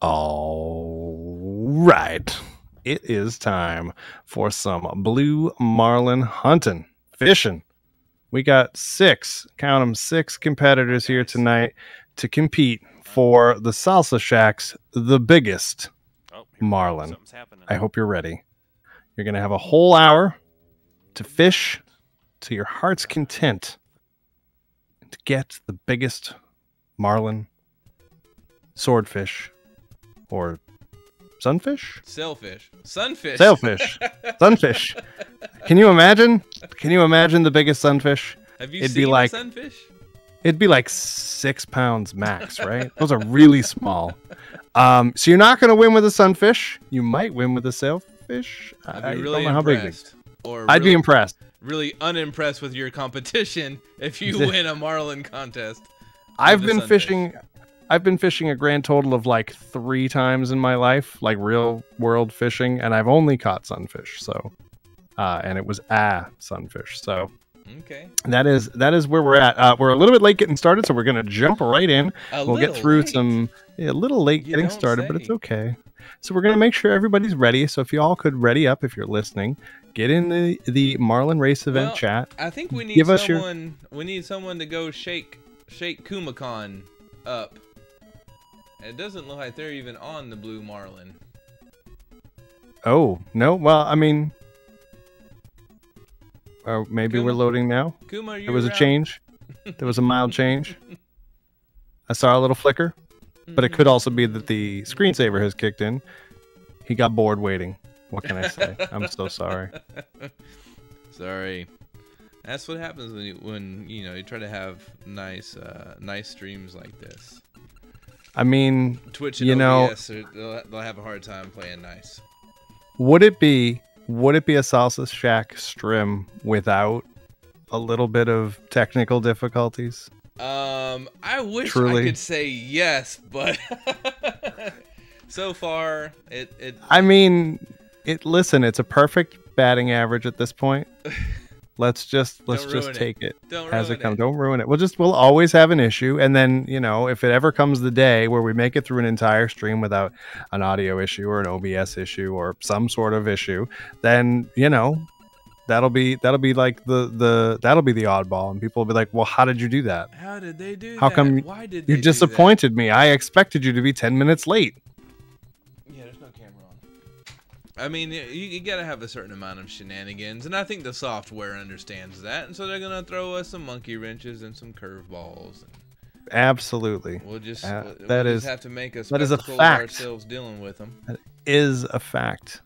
All right. It is time for some blue marlin hunting, fishing. We got six, count them, six competitors here tonight to compete for the Salsa Shacks, the biggest Oh, here we go. Marlin. I hope you're ready. You're going to have a whole hour to fish to your heart's content to get the biggest marlin, swordfish, or sunfish? Sailfish. Sunfish. Sailfish. Sunfish. Can you imagine? Can you imagine the biggest sunfish? Have you It'd be like- a sunfish? It'd be like six pounds max, right? Those are really small. Um, so you're not going to win with a sunfish. You might win with a sailfish. I'd I be don't really know how big. impressed. Or I'd be impressed. Really unimpressed with your competition if you win a marlin contest. I've been sunfish. fishing. I've been fishing a grand total of like three times in my life, like real world fishing, and I've only caught sunfish. So, uh, and it was a sunfish. So Okay. that is that is where we're at. Uh, we're a little bit late getting started, so we're gonna jump right in. A we'll get through late. some yeah, a little late You getting started, but it's okay. So we're gonna make sure everybody's ready. So if you all could ready up, if you're listening, get in the the Marlin Race event Well, chat. I think we need Give us your- someone. We need someone to go shake shake KumaKhan up. It doesn't look like they're even on the blue marlin. Oh no, well I mean, or maybe we're loading now. Kuma, are you There was a change. There was a mild change. I saw a little flicker, but it could Mm-hmm. also be that the screensaver has kicked in. He got bored waiting. What can I say? I'm so sorry. Sorry. That's what happens when you when you know you try to have nice uh, nice streams like this. I mean, Twitch and You know- OBS, are, they'll, they'll have a hard time playing nice. would it be would it be a salsa shack stream without a little bit of technical difficulties? Um, I wish Truly. I could say yes, but so far it it I mean, it. Listen, it's a perfect batting average at this point. Let's just let's just it. take it. don't as it comes. Don't ruin it. We'll just we'll always have an issue, and then you know if it ever comes the day where we make it through an entire stream without an audio issue or an OBS issue or some sort of issue, then you know that'll be that'll be like the the that'll be the oddball, and people will be like, well, how did you do that? How did they do How that? come Why did You disappointed me. I expected you to be ten minutes late. I mean, you, you gotta have a certain amount of shenanigans, and I think the software understands that, and so they're gonna throw us some monkey wrenches and some curveballs. Absolutely, we'll just Uh, we'll, that we'll is- just have to make a that is a fact. ourselves dealing with them. is a fact.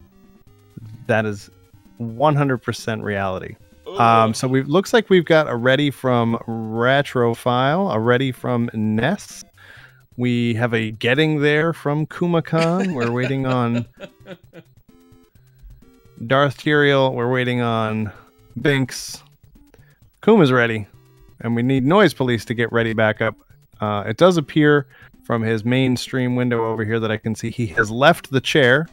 That is one hundred percent reality. Um, so we looks like we've got a ready from Retrophile, a ready from Ness. We have a getting there from KumaKhan. We're waiting on Darth Tyrael. We're waiting on Binx. Kuma's ready, and we need Noise Police to get ready back up. Uh, it does appear from his mainstream window over here that I can see he has left the chair.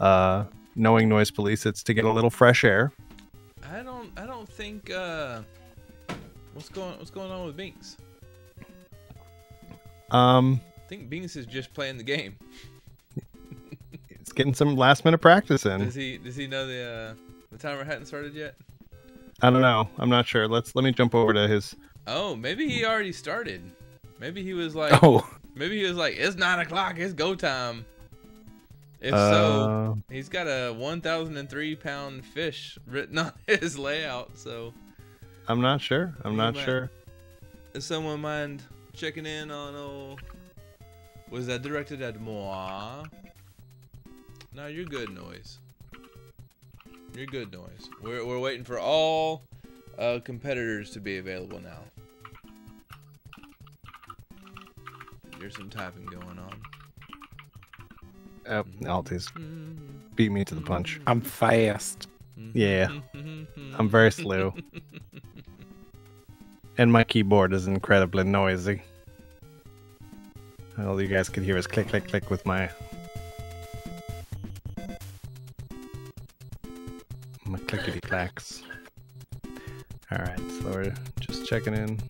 Uh, knowing Noise Police, it's to get a little fresh air. I don't I don't think uh what's going what's going on with Binx? Um, I think Binx is just playing the game. Getting some last minute practice in. Does he does he know the uh the timer hadn't started yet? I don't know. I'm not sure. Let's let me jump over to his. Oh, maybe he already started. Maybe he was like Oh, maybe he was like, It's nine o'clock, it's go time. If so, uh, he's got a one thousand and three pound fish written on his layout, so I'm not sure. I'm not might- sure. Does someone mind checking in on oh was that directed at moi? No, you're good noise. You're good noise. We're we're waiting for all uh, competitors to be available now. There's some typing going on. Oh, Alti's mm-hmm. beat me to the punch. Mm-hmm. I'm fast. Yeah, I'm very slow, and my keyboard is incredibly noisy. All you guys could hear is click, click, click with my my clickety clacks. Alright, so we're just checking in.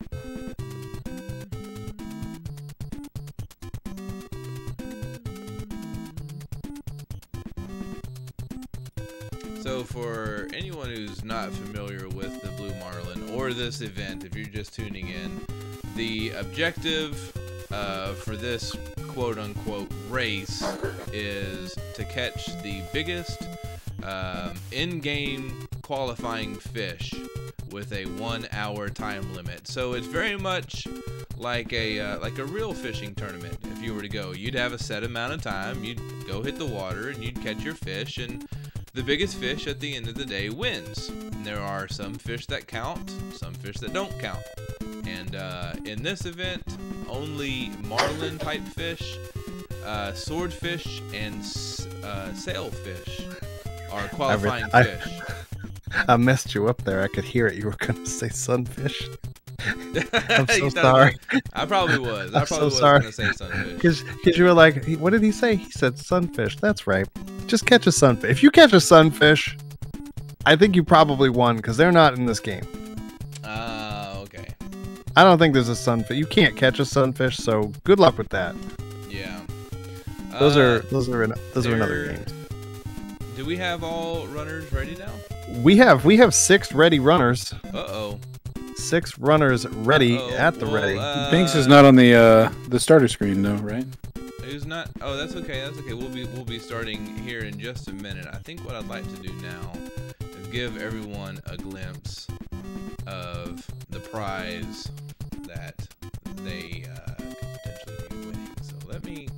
So, for anyone who's not familiar with the Blue Marlin or this event, if you're just tuning in, the objective uh, for this quote unquote race is to catch the biggest um, in game qualifying fish with a one hour time limit. So it's very much like a uh, like a real fishing tournament. If you were to go, you'd have a set amount of time. You'd go hit the water and you'd catch your fish, and the biggest fish at the end of the day wins. And there are some fish that count, some fish that don't count. And uh, in this event, only marlin type fish, uh, swordfish, and uh, sailfish are qualifying I- fish. I messed you up there. I could hear it. You were gonna say sunfish. I'm so sorry. I probably was. I I'm so was sorry. gonna say sunfish. Because you were like, what did he say? He said sunfish. That's right. Just catch a sunfish. If you catch a sunfish, I think you probably won because they're not in this game. Ah, okay. I don't think there's a sunfish. You can't catch a sunfish, so good luck with that. Yeah. Those Uh, are those are those are in other games. Do we have all runners ready now? We have we have six ready runners. Uh oh. Six runners ready at the ready. Uh, Binx is not on the uh, the starter screen though, right? Who's not? Oh, that's okay. That's okay. We'll be we'll be starting here in just a minute. I think what I'd like to do now is give everyone a glimpse of the prize that they uh, could potentially be winning. So let me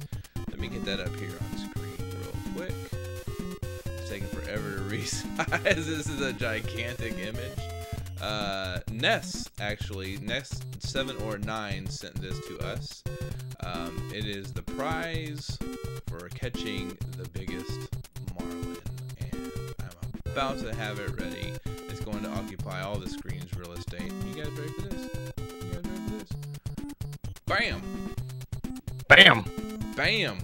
let me get that up here this is a gigantic image. Uh, Ness actually, Ness seven or nine sent this to us. Um, it is the prize for catching the biggest marlin, and I'm about to have it ready. It's going to occupy all the screen's real estate. You guys ready for this? You guys ready for this? Bam! Bam! Bam!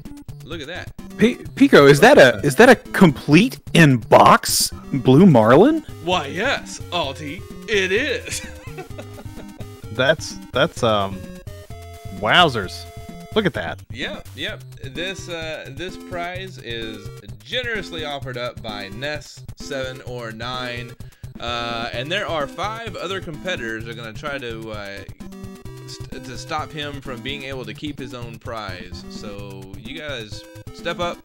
Look at that. P- Pico, is that a is that a complete in box blue marlin? Why, yes, Alti, it is. That's that's um, wowzers! Look at that. Yep, yep. This uh, this prize is generously offered up by Ness seven or nine, uh, and there are five other competitors that are going to try to uh, st- to stop him from being able to keep his own prize. So you guys step up,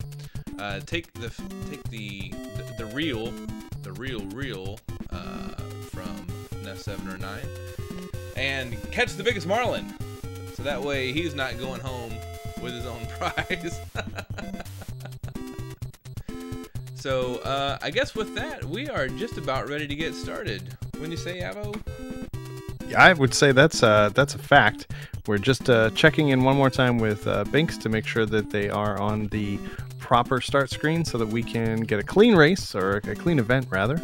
uh, take the take the the, the real the real real uh, from Ness seven or nine, and catch the biggest marlin. So that way he's not going home with his own prize. so uh, I guess with that, we are just about ready to get started. When you say Avo? I would say that's uh that's a fact. We're just uh, checking in one more time with uh, Binx to make sure that they are on the proper start screen so that we can get a clean race or a clean event rather.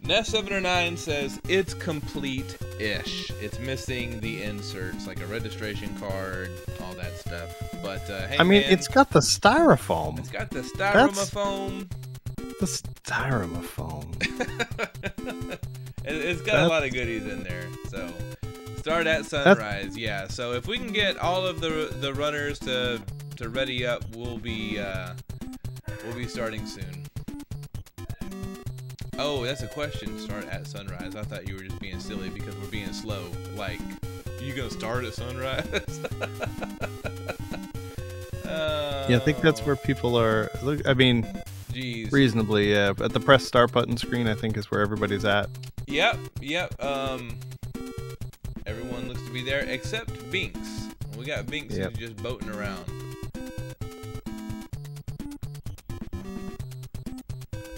Ness seven or nine says it's complete-ish. It's missing the inserts like a registration card, all that stuff. But uh, hey, I mean, man, it's got the styrofoam. it's got the That's- styrofoam. The styrofoam. it, it's got a lot of goodies in there. So start at sunrise. Yeah. So if we can get all of the the runners to to ready up, we'll be uh, we'll be starting soon. Oh, that's a question. Start at sunrise. I thought you were just being silly because we're being slow. Like, you gonna start at sunrise? Yeah, I think that's where people are. Look, I mean, Jeez. reasonably. Yeah, at the press start button screen, I think is where everybody's at. Yep, yep. Um, everyone looks to be there except Binx. We got Binx Yep. who's just boating around.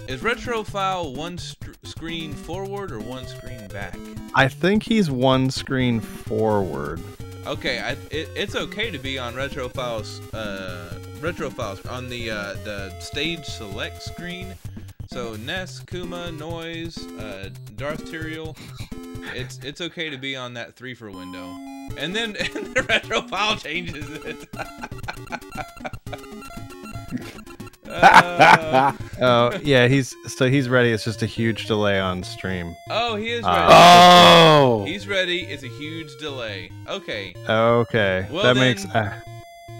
Is Retrophile one screen forward or one screen back? I think he's one screen forward. Okay, I, it, it's okay to be on Retrophiles, uh, Retrophiles on the uh, the stage select screen. So Ness, Kuma, Noise, uh, Darth Tyrael, it's it's okay to be on that three for window, and then and the Retrophile changes it. Uh, Oh yeah, he's so he's ready. It's just a huge delay on stream. oh, he is Uh, ready. Oh, He's ready. It's a huge delay. Okay. Okay, Well that makes. Uh,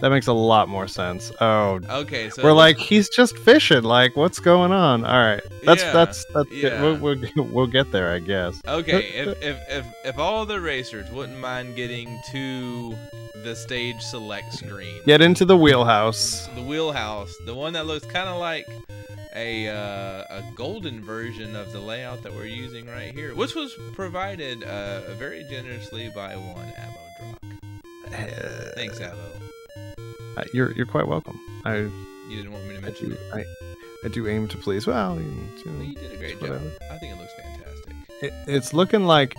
That makes a lot more sense. Oh, Okay, so we're like he's just fishing. Like, what's going on? All right, that's Yeah, that's that's yeah. We'll, we'll we'll get there, I guess. Okay, if, if if if all the racers wouldn't mind getting to the stage select screen, Get into the wheelhouse. the wheelhouse, the one that looks kind of like a uh, a golden version of the layout that we're using right here, which was provided uh, very generously by one Avo Drock. Thanks, Avo. Uh, you're you're quite welcome. I You didn't want me to I mention do it. I, I do aim to please. Well, you, You you- did a great job. I think it looks fantastic. it, it's looking like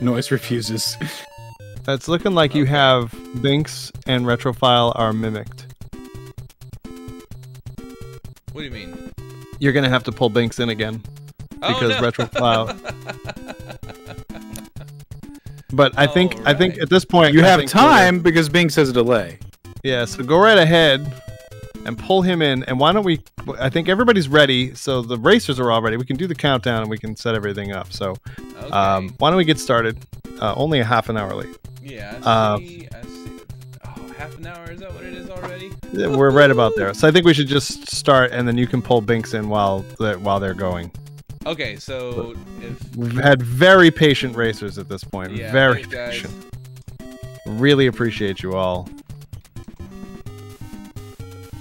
Noise refuses. it's looking like you have Binx and Retrophile are mimicked. What do you mean? You're gonna have to pull Binx in again. Because oh, no. Retrophile- But I think I think at this point You I have think time because Binx has a delay. Yeah, so go right ahead and pull him in. And why don't we? I think everybody's ready. So the racers are all ready. We can do the countdown and we can set everything up. So okay. um, why don't we get started? Uh, only a half an hour late. yeah, uh, I see. I see. Oh, half an hour. Is that what it is already? We're right about there. So I think we should just start, and then you can pull Binx in while they're, while they're going. Okay, so if We've had very patient racers at this point. yeah, very guys. patient. Really appreciate you all.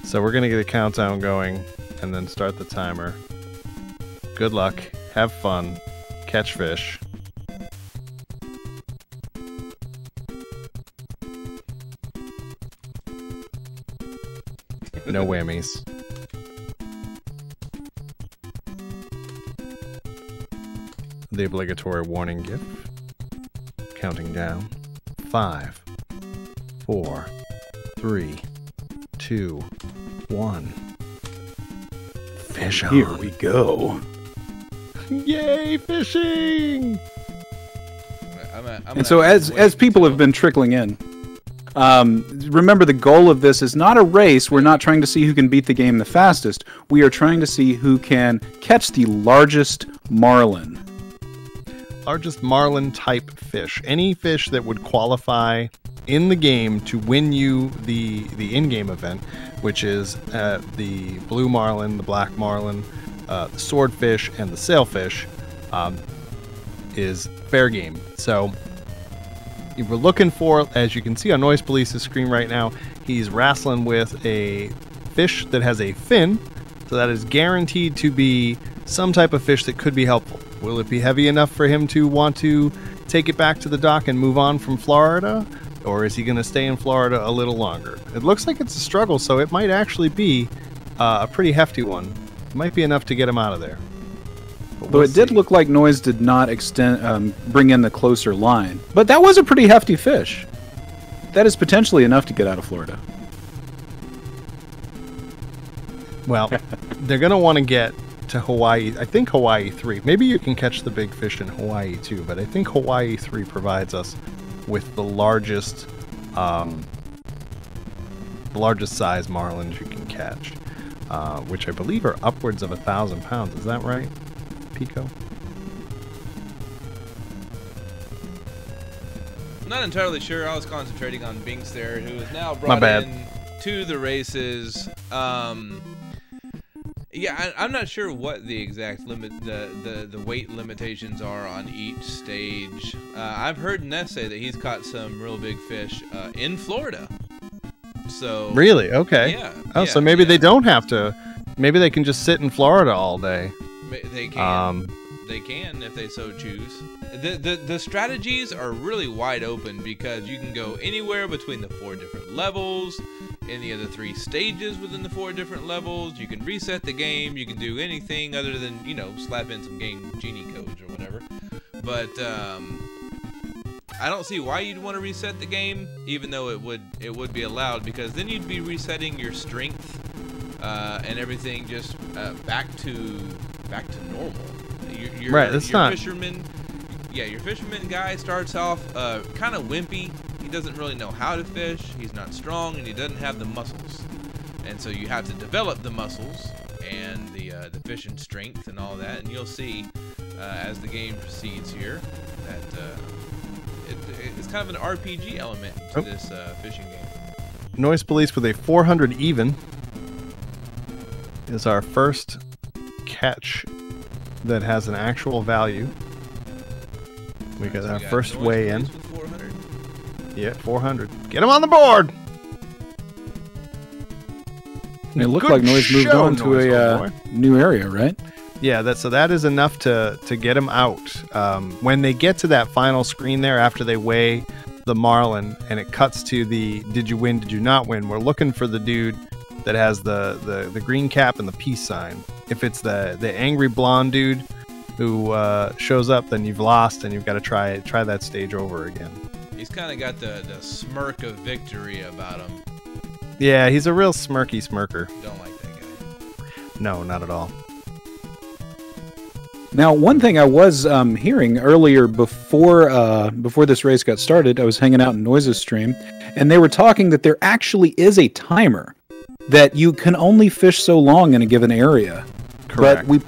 So we're gonna get a countdown going, and then start the timer. Good luck. Have fun. Catch fish. No whammies. The obligatory warning gift. Counting down. Five, four, three, two, one. Fish on. Here we go. Yay, fishing! I'm a, I'm And so as as people have been trickling in, um, remember the goal of this is not a race. We're not trying to see who can beat the game the fastest. We are trying to see who can catch the largest marlin. Largest marlin type fish. Any fish that would qualify in the game to win you the the in-game event, which is uh, the blue marlin, the black marlin, uh, the swordfish, and the sailfish, um, is fair game. So we're looking for, as you can see on Noise Police's screen right now, he's wrestling with a fish that has a fin, so that is guaranteed to be some type of fish that could be helpful. Will it be heavy enough for him to want to take it back to the dock and move on from Florida? Or is he going to stay in Florida a little longer? It looks like it's a struggle, so it might actually be uh, a pretty hefty one. It might be enough to get him out of there. But Though we'll it did look like Noise did not extend um, bring in the closer line, but that was a pretty hefty fish. That is potentially enough to get out of Florida. Well, they're going to want to get to Hawaii. I think Hawaii 3. Maybe you can catch the big fish in Hawaii too, but I think Hawaii 3 provides us with the largest um, the largest size marlins you can catch, uh, which I believe are upwards of a thousand pounds. Is that right, Pico? I'm not entirely sure. I was concentrating on Binx there, who is now brought bad. in to the races. Um, yeah, I, I'm not sure what the exact limit, the, the, the weight limitations are on each stage. Uh, I've heard Ness say that he's caught some real big fish uh, in Florida. So Really? Okay. Yeah. Oh, yeah, so maybe yeah. they don't have to. Maybe they can just sit in Florida all day. They can. Um, They can if they so choose. The, the the strategies are really wide open because you can go anywhere between the four different levels, any of the three stages within the four different levels. You can reset the game. You can do anything other than you know slap in some game genie codes or whatever. But um, I don't see why you'd want to reset the game, even though it would it would be allowed because then you'd be resetting your strength uh, and everything just uh, back to back to normal. Your, your, Right, that's your not- fisherman. Yeah, your fisherman guy starts off uh, kind of wimpy. He doesn't really know how to fish. He's not strong, and he doesn't have the muscles. And so you have to develop the muscles and the uh, the fishing strength and all that. And you'll see uh, as the game proceeds here that uh, it, it's kind of an RPG element to Oh. this uh, fishing game. Noise Police with a 400 even is our first catch that has an actual value. We got So our got first Noise weigh in. 400. Yeah, 400. Get him on the board! And it looked Good like Noise moved on to Noise, a uh, new area, right? Yeah, that so that is enough to to get him out. Um, when they get to that final screen there, after they weigh the marlin, and it cuts to the "Did you win? Did you not win?" We're looking for the dude that has the the, the green cap and the peace sign. If it's the the angry blonde dude who uh, shows up, then you've lost, and you've got to try try that stage over again. He's kind of got the, the smirk of victory about him. Yeah, he's a real smirky smirker. Don't like that guy. No, not at all. Now, one thing I was um, hearing earlier before uh, before this race got started, I was hanging out in Noise's stream, and they were talking that there actually is a timer that you can only fish so long in a given area. Correct. But we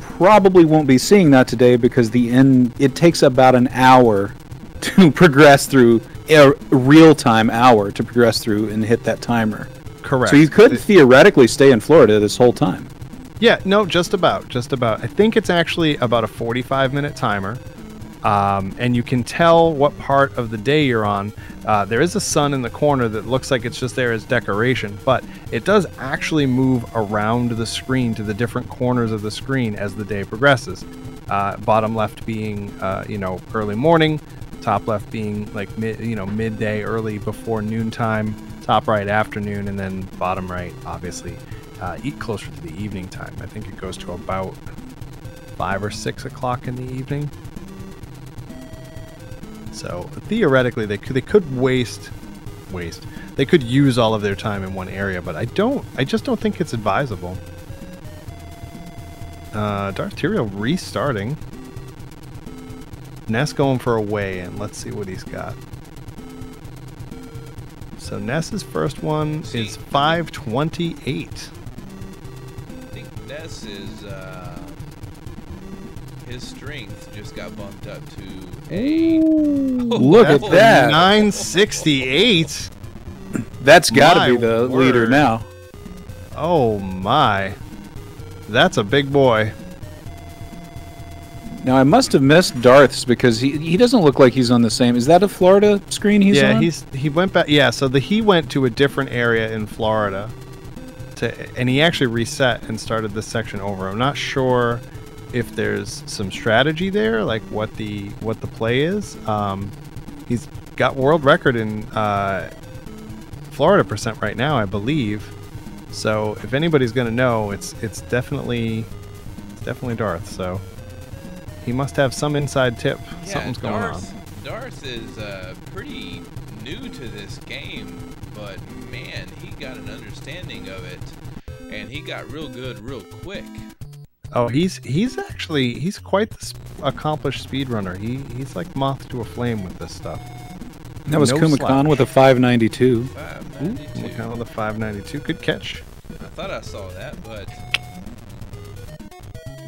probably won't be seeing that today because the end it takes about an hour to progress through a real time hour to progress through and hit that timer. Correct. So you could theoretically stay in Florida this whole time. Yeah, no, just about, just about. I think it's actually about a 45 minute timer. Um, and you can tell what part of the day you're on. Uh, there is a sun in the corner that looks like it's just there as decoration, but it does actually move around the screen to the different corners of the screen as the day progresses. Uh, bottom left being, uh, you know, early morning, top left being like mid, you know, midday, early before noontime, top right afternoon, and then bottom right, obviously, uh, eat closer to the evening time. I think it goes to about five or six o'clock in the evening. So theoretically, they could they could waste waste. They could use all of their time in one area, but I don't. I just don't think it's advisable. Uh, Darth Tyrael restarting. Ness going for a weigh-in. Let's see what he's got. So Ness's first one See. is 528. I think Ness is uh, his strength just got bumped up to a. Look at that. 968. That's got to My be the leader now. Oh my. That's a big boy. Now I must have missed Darth's because he he doesn't look like he's on the same. Is that a Florida screen he's yeah, on? he's he went back. Yeah, so the he went to a different area in Florida, to and he actually reset and started this section over. I'm not sure if there's some strategy there, like what the what the play is. Um, he's got world record in uh, Florida percent right now, I believe. So if anybody's gonna know, it's it's definitely it's definitely Darth. So he must have some inside tip. Yeah, Something's going on. Darth, Darth is uh, pretty new to this game, but man, he got an understanding of it, and he got real good real quick. Oh, he's he's actually he's quite the accomplished speedrunner. He he's like moth to a flame with this stuff. that was no Kuma slack. Khan with a 592. Ooh, 592. look out on the 592. Good catch. I thought I saw that, but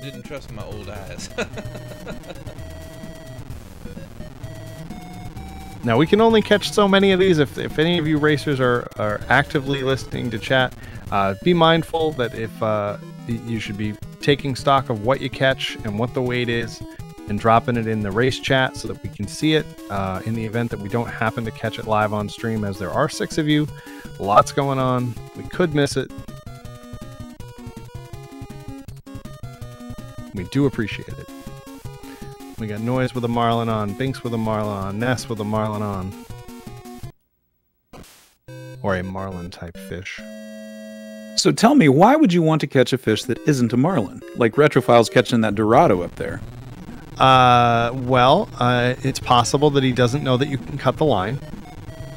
didn't trust my old eyes. Now we can only catch so many of these. If, if any of you racers are, are actively listening to chat, uh, be mindful that if uh, y- you should be taking stock of what you catch and what the weight is, and dropping it in the race chat so that we can see it. Uh, in the event that we don't happen to catch it live on stream, as there are six of you, lots going on. We could miss it. We do appreciate it. We got Noise with a Marlin on, Binx with a Marlin on, Ness with a Marlin on. Or a Marlin type fish. So tell me, why would you want to catch a fish that isn't a marlin? Like Retrophile's catching that Dorado up there. Uh, well, uh, it's possible that he doesn't know that you can cut the line.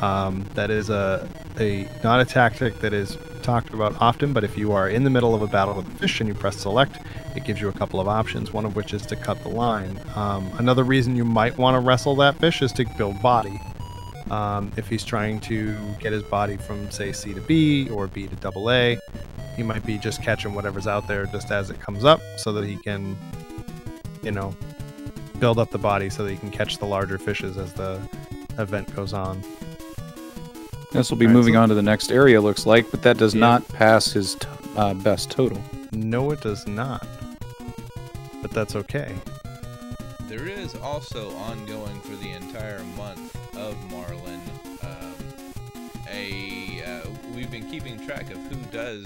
Um, that is a, a not a tactic that is talked about often, but if you are in the middle of a battle with a fish and you press select, it gives you a couple of options, one of which is to cut the line. Um, another reason you might want to wrestle that fish is to build body. Um, if he's trying to get his body from, say, C to B or B to double A, he might be just catching whatever's out there just as it comes up so that he can, you know, build up the body so that he can catch the larger fishes as the event goes on. This will be Alright, moving so- on to the next area, looks like, but that does Yeah. not pass his t- uh, best total. No, it does not. But that's okay. There is also ongoing for the entire month of Marlin. Um, a uh, we've been keeping track of who does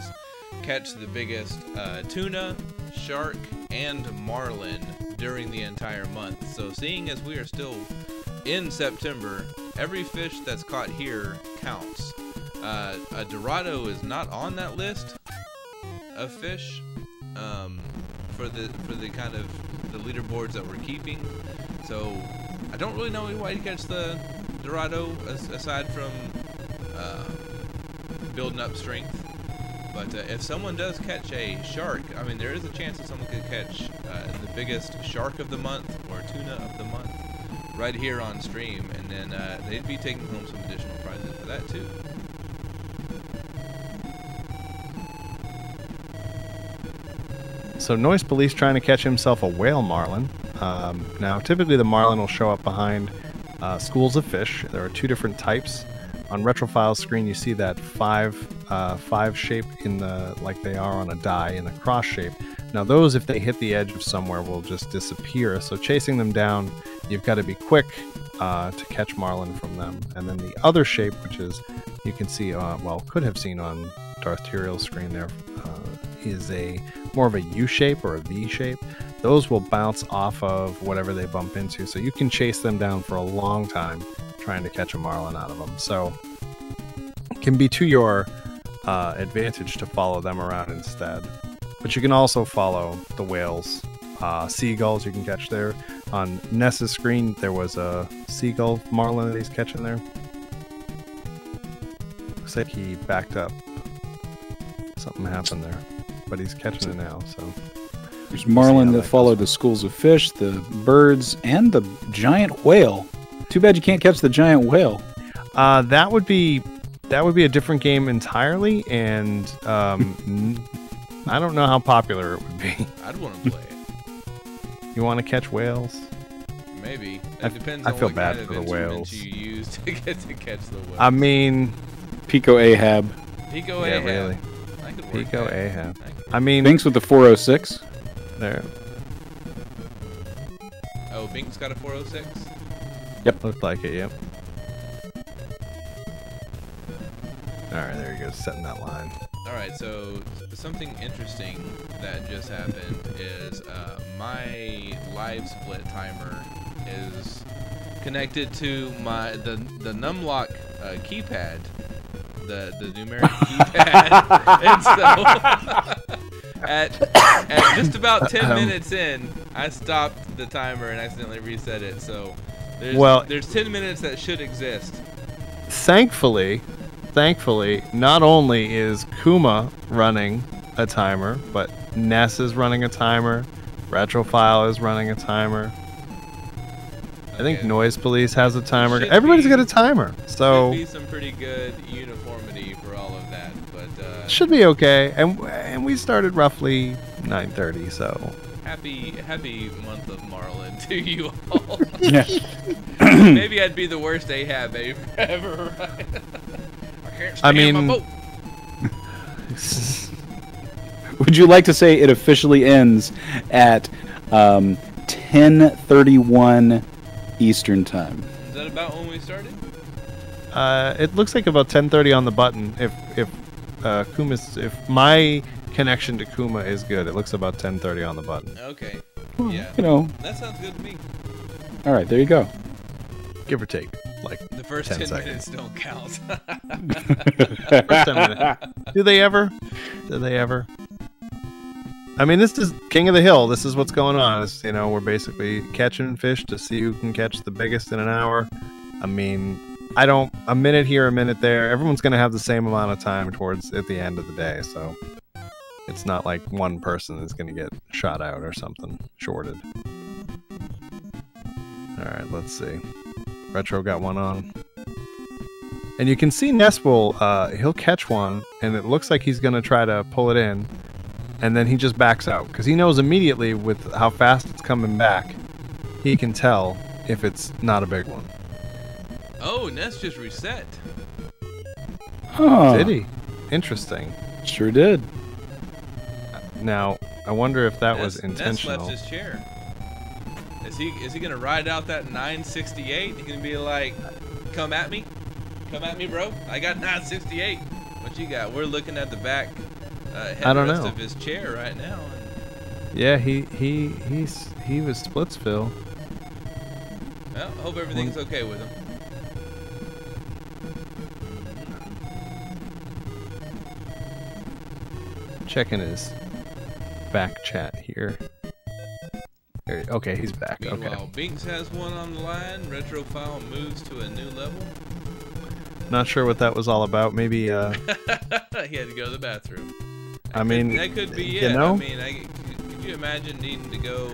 catch the biggest uh, tuna, shark, and marlin during the entire month. So, seeing as we are still in September, every fish that's caught here counts. Uh, a Dorado is not on that list of fish um, for the for the kind of leaderboards that we're keeping. So I don't really know why you catch the Dorado aside from uh, building up strength. But uh, if someone does catch a shark, I mean, there is a chance that someone could catch uh, the biggest shark of the month or tuna of the month right here on stream, and then uh, they'd be taking home some additional prizes for that too. So Noise Police trying to catch himself a whale marlin. Um, now, typically the marlin will show up behind uh, schools of fish. There are two different types. On Retrophile's screen, you see that five uh, five shape in the like they are on a die in the cross shape. Now, those if they hit the edge of somewhere will just disappear. So chasing them down, you've got to be quick uh, to catch marlin from them. And then the other shape, which is you can see, uh, well, could have seen on Darth Tyrael's screen there, uh, is a more of a U shape or a V shape. Those will bounce off of whatever they bump into, so you can chase them down for a long time trying to catch a marlin out of them. So it can be to your uh, advantage to follow them around instead. But you can also follow the whales, uh, seagulls you can catch there. On Ness's screen, there was a seagull marlin that he's catching there. Looks like he backed up. Something happened there, but he's catching it now. So There's marlin that that follow the schools of fish, the birds, and the giant whale. Too bad you can't catch the giant whale. uh, that would be that would be a different game entirely, and um, n- I don't know how popular it would be. I'd want to play it. You want to catch whales? Maybe. It I- depends I on feel what bad kind of for the whales. you use to get to catch the whales. I mean, Pico Ahab. Pico yeah, Ahab. really. I Pico that. Ahab. I could- I mean, Binx with the 406. there Oh, Bink's got a 406? Yep. looked like it. Yep. All right, there you go, setting that line. Alright, so something interesting that just happened is uh, my LiveSplit timer is connected to my the the numlock uh, keypad, the the numeric keypad, and so at at just about ten Um, minutes in, I stopped the timer and accidentally reset it. So there's Well- there's ten minutes that should exist. Thankfully, thankfully, not only is Kuma running a timer, but Ness is running a timer. Retrophile is running a timer. I think Okay. Noise Police has a timer. Should Everybody's be- got a timer, so Should be some pretty good uniformity should be okay. And and we started roughly 9:30, so happy happy month of Marlin to you all. Maybe I'd be the worst Ahab ever. ever right? I can't I stand my mean- Would you like to say it officially ends at um, 10:31 Eastern Time? Is that about when we started? uh, it looks like about 10:30 on the button. If if uh, Kuma's if my connection to Kuma is good, it looks about 10:30 on the button. Okay. Well, Yeah. You know. That sounds good to me. All right, there you go. Give or take, like The first 10 10, seconds. minutes don't count. First 10 minutes. Do they ever? Do they ever? I mean, this is King of the Hill. This is what's going on. It's, you know, we're basically catching fish to see who can catch the biggest in an hour. I mean, I don't a minute here, a minute there. Everyone's going to have the same amount of time towards at the end of the day. So it's not like one person is going to get shot out or something, shorted. All right, let's see. Retro got one on. And you can see Ness will, uh, he'll catch one, and it looks like he's going to try to pull it in, and then he just backs out because he knows immediately with how fast it's coming back, he can tell if it's not a big one. Oh, Ness just reset. Oh, Did he? Interesting. Sure did. Now, I wonder if that was Ness- Ness intentional. left his chair. Is he is he gonna ride out that 968? He gonna be like, "Come at me, come at me, bro. I got 968. What you got?" We're looking at the back uh, I don't headrest know. of his chair right now. Yeah, he he he's he was Splitsville. well, hope everything's okay with him. Checking his back chat here. There, okay, he's back. Okay. Binx has one on the line. Retrophile moves to a new level. Not sure what that was all about. Maybe uh he had to go to the bathroom. I mean, that could be you it. know? I mean, I, could, could you imagine needing to go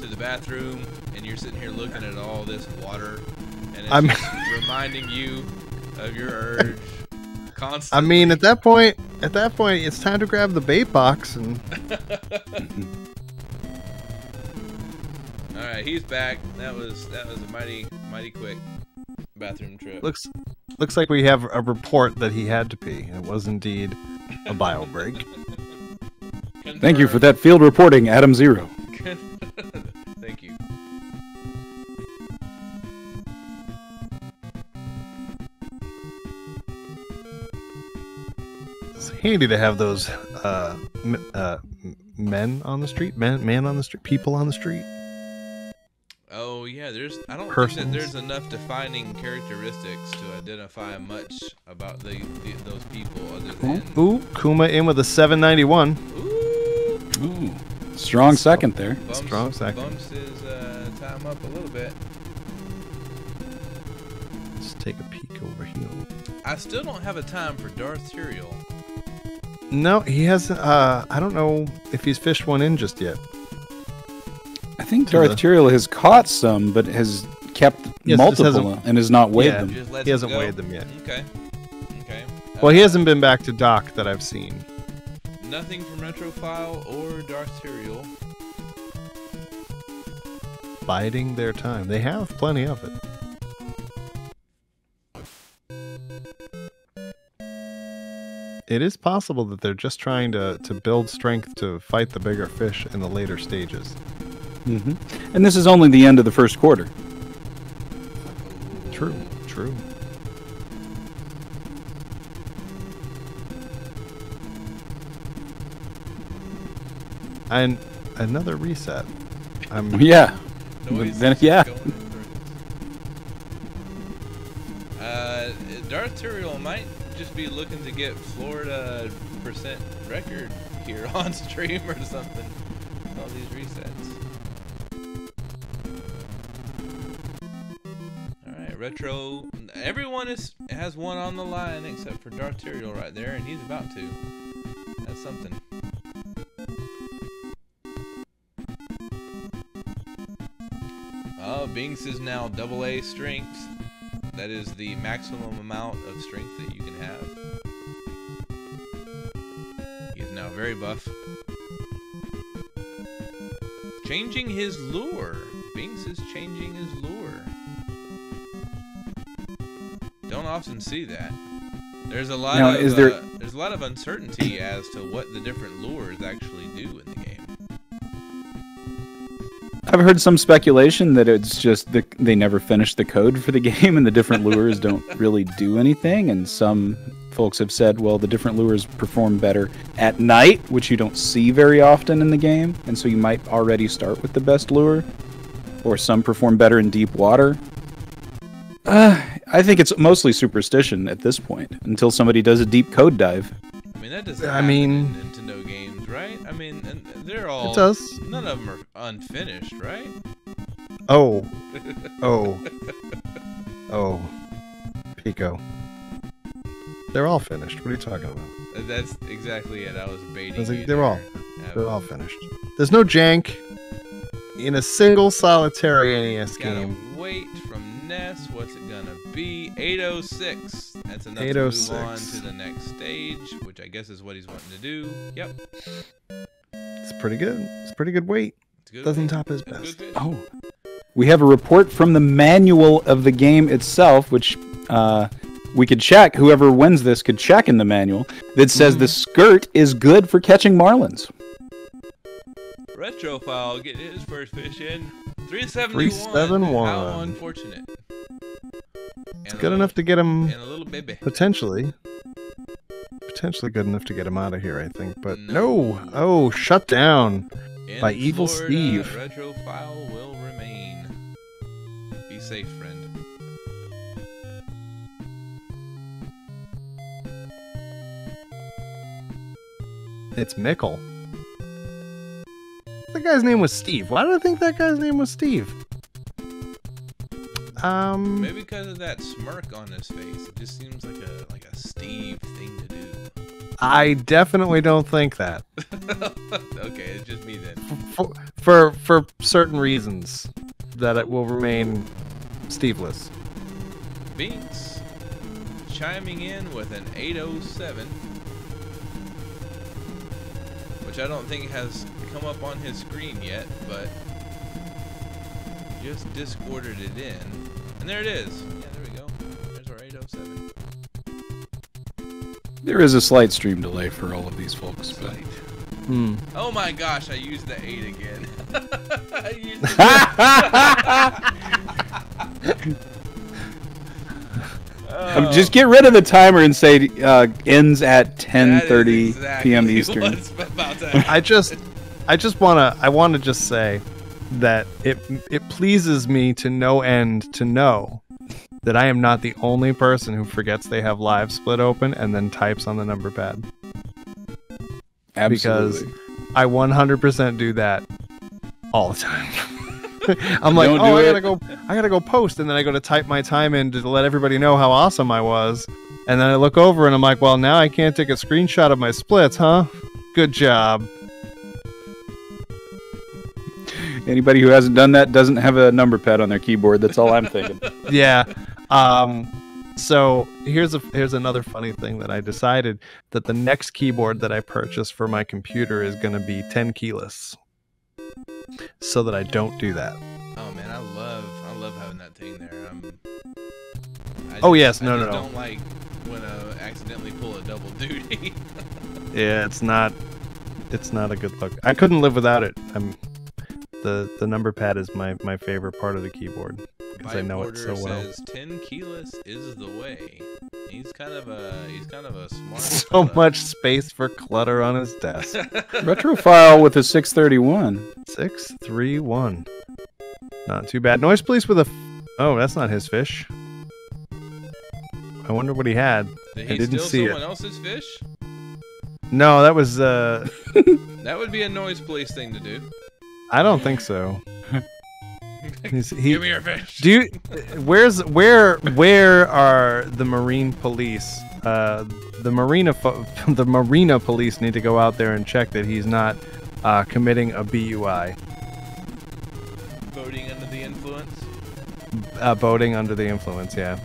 to the bathroom and you're sitting here looking at all this water and it's I'm- reminding you of your urge I mean, at that point, at that point, it's time to grab the bait box and all right, he's back. That was that was a mighty mighty quick bathroom trip. looks looks like we have a report that he had to pee. It was indeed a bio break. Thank you for that field reporting, Adam Zero. It's handy to have those uh, m- uh, men on the street, men, man on the street, people on the street. Oh yeah, there's I don't think that there's enough defining characteristics to identify much about the, the those people other than Ooh, Kuma in with a 791. Ooh, Ooh, strong second there. bumps, Strong second. bumps his uh, time up a little bit. Let's take a peek over here. I still don't have a time for Darth Tyrael. No, he hasn't. Uh, I don't know if he's fished one in just yet. I think Darth the- Tyrael has caught some, but has kept Yes, multiple and has not weighed Yeah. them. Just He hasn't go? weighed them yet. Okay. Okay. Well, he hasn't been back to dock that I've seen. Nothing from Retrophile or Darth Tyrael. Biding their time. They have plenty of it. It is possible that they're just trying to, to build strength to fight the bigger fish in the later stages. hmm And this is only the end of the first quarter. True, true. And another reset. I'm Yeah. Then- yeah. going. Uh, Darth Tyrael might just be looking to get Florida percent record here on stream or something. All these resets. All right, retro. Everyone is has one on the line except for Darth Tyrael right there, and he's about to. That's something. Oh, Binx is now double A strength. That is the maximum amount of strength that you can have. He is now very buff. Changing his lure. Binx is changing his lure. Don't often see that. There's a lot Now, of is there- uh, there's a lot of uncertainty as to what the different lures actually do in the game. I've heard some speculation that it's just the, they never finished the code for the game and the different lures don't really do anything. And some folks have said, well, the different lures perform better at night, which you don't see very often in the game. And so you might already start with the best lure. Or some perform better in deep water. Uh, I think it's mostly superstition at this point until somebody does a deep code dive. I mean that doesn't. I happen mean- I mean, they're all. It does. None of them are unfinished, right? Oh. Oh. Oh. Pico. They're all finished. What are you talking about? Uh, that's exactly it. I was baiting. I was like, you they're there. all- Yeah, They're all finished. There's no jank in a single solitary NES game. wait from Ness. What's it gonna be? 806. That's enough to move on 806. to the next stage, which I guess is what he's wanting to do. Yep. It's pretty good. It's pretty good weight. It's good. Doesn't top his That's best. Oh. We have a report from the manual of the game itself, which uh, we could check. Whoever wins this could check in the manual that says the skirt is good for catching marlins. Retrophile getting his first fish in. 371. 371. How unfortunate. It's good enough to get him And a little baby. potentially. Potentially good enough to get him out of here, I think. But No. no. Oh, shut down. In By Evil Florida, Steve. Retrophile will remain. Be safe, friend. It's Mickle. The guy's name was Steve. Why did I think that guy's name was Steve? Um, Maybe because of that smirk on his face. It just seems like a like a Steve thing to do. I definitely don't think that. okay, it's just me then. For, for for certain reasons that it will remain Steveless. Binx chiming in with an 807, which I don't think has come up on his screen yet, but just discorded it in. And there it is. Yeah, there we go. There's our 807. There is a slight stream delay for all of these folks. But... Hmm. Oh my gosh, I used the 8 again. I used the Um, just get rid of the timer and say uh, ends at 10:30 p.m. Eastern. About to I just I just wanna I wanna just say that it it pleases me to no end to know that I am not the only person who forgets they have LiveSplit open and then types on the number pad. Absolutely. Because I 100% do that all the time. I'm like, Don't oh, I gotta go, I gotta go post, and then I go to type my time in to let everybody know how awesome I was, and then I look over and I'm like, well, now I can't take a screenshot of my splits, huh? Good job. Anybody who hasn't done that doesn't have a number pad on their keyboard. That's all I'm thinking. yeah. Um, so here's a here's another funny thing that I decided that the next keyboard that I purchase for my computer is going to be 10 keyless, so that I don't do that. Oh man, I love I love having that thing there. Um, I Oh, just- yes, no, I no, just no. Don't like when I accidentally pull a double duty. Yeah, it's not it's not a good look. I couldn't live without it. I'm the the number pad is my my favorite part of the keyboard because I know it so Pipe well. Order says ten keyless is the way. He's kind of a he's kind of a smart. So fella. much space for clutter on his desk. Retrophile with a 631. Six three one. Not too bad. Noise police with a. F- oh, that's not his fish. I wonder what he had. Did I he didn't steal see it. someone else's fish? No, that was. uh That would be a noise police thing to do. I don't think so. He's, he, Give me your fish. Do you, where's where where are the marine police? Uh, the marina the marina police need to go out there and check that he's not uh, committing a BUI, Voting under the influence. uh, boating under the influence. Yeah,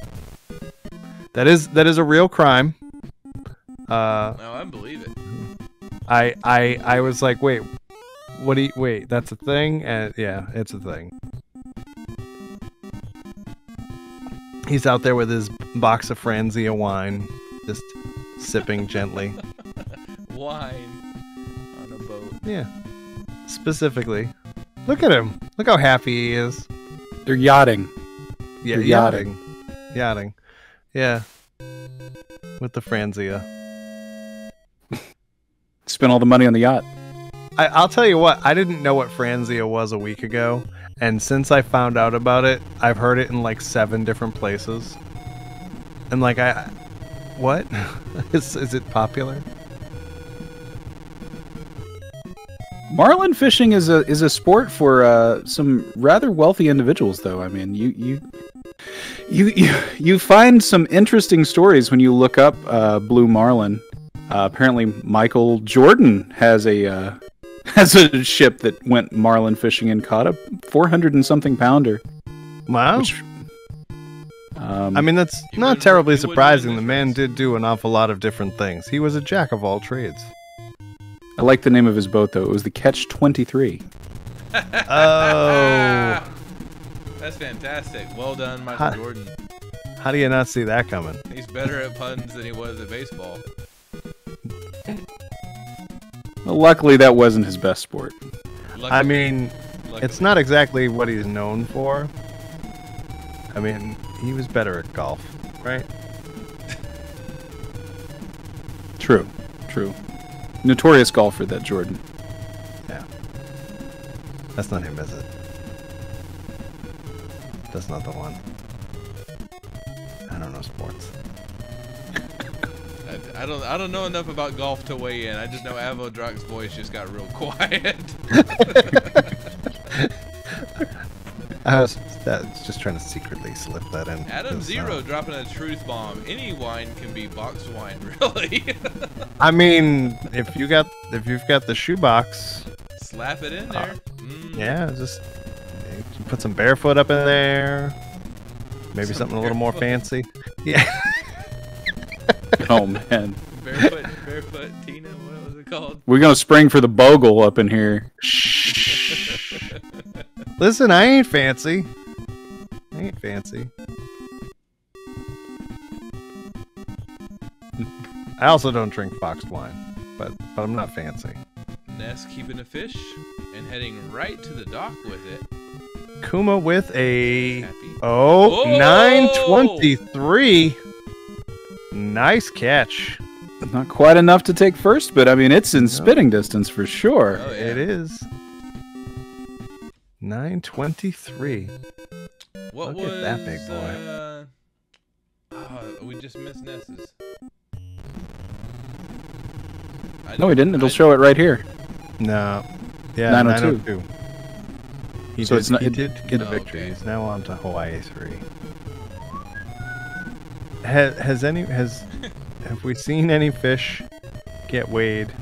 that is that is a real crime. Uh, No, I believe it. I I I was like, wait, what do you wait? That's a thing, and yeah, it's a thing. He's out there with his box of Franzia wine, just sipping gently. Wine on a boat. Yeah, specifically. Look at him. Look how happy he is. They're yachting. Yeah, They're yachting. Yachting. Yeah. With the Franzia. Spent all the money on the yacht. I, I'll tell you what, I didn't know what Franzia was a week ago, and since I found out about it, I've heard it in like seven different places. And like I, what is is it popular? Marlin fishing is a is a sport for uh, some rather wealthy individuals, though. I mean, you you you you, you find some interesting stories when you look up uh, blue marlin. Uh, apparently, Michael Jordan has a uh, has a ship that went marlin fishing and caught a four hundred and something pounder. Wow. Which, um, I mean, that's not terribly surprising. The man did do an awful lot of different things. He was a jack of all trades. I like the name of his boat though. It was the Catch Twenty Three. Oh, That's fantastic. Well done, Michael Hi. Jordan. how do you not see that coming? He's better at puns than he was at baseball. Well, luckily, that wasn't his best sport. Luckily, I mean, luckily. it's not exactly what he's known for. I mean, he was better at golf, right? True, true. Notorious golfer, that Jordan. Yeah. That's not him, is it? That's not the one. I don't know sports. I, don't. I don't know enough about golf to weigh in. I just know Avodroc's voice just got real quiet. I was that's just trying to secretly slip that in. Adam Zero uh, dropping a truth bomb. Any wine can be boxed wine, really. I mean, if you got if you've got the shoebox, Slap it in there. Mm. yeah, just put some barefoot up in there. Maybe Some something a little more fancy. Yeah. Oh man, Barefoot, barefoot Tina. What was it called? we're gonna spring for the bogle up in here. Listen, I ain't fancy. I ain't fancy. I also don't drink boxed wine, but but I'm not fancy. Ness keeping a fish and heading right to the dock with it. Kuma with a Happy. oh Oh! 923. Nice catch. Not quite enough to take first, but I mean it's in spitting distance for sure. Oh, yeah. It is 923. What Look was at that big boy. Uh, oh, we just missed Ness's. No, he didn't. It'll I- show it right here. No. Yeah, 902. 902. He So did, it's not- he it- did get a Oh, victory. okay. He's now on to Hawaii 3. Has, has any has have we seen any fish get weighed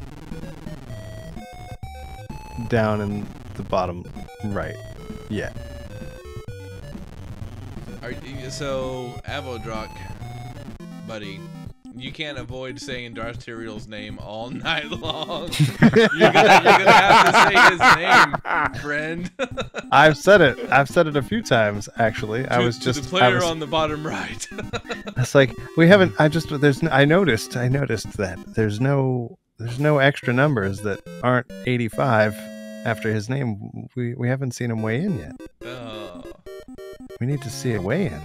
down in the bottom right yet? Are, so, Avodroc, buddy, you can't avoid saying Darth Tyrael's name all night long. you're, gonna, you're gonna have to say his name, friend. I've said it. I've said it a few times actually. I was to just the player was- on the bottom right. It's like we haven't. I just there's. I noticed. I noticed that there's no. There's no extra numbers that aren't 85 after his name. We we haven't seen him weigh in yet. oh. We need to see a weigh in.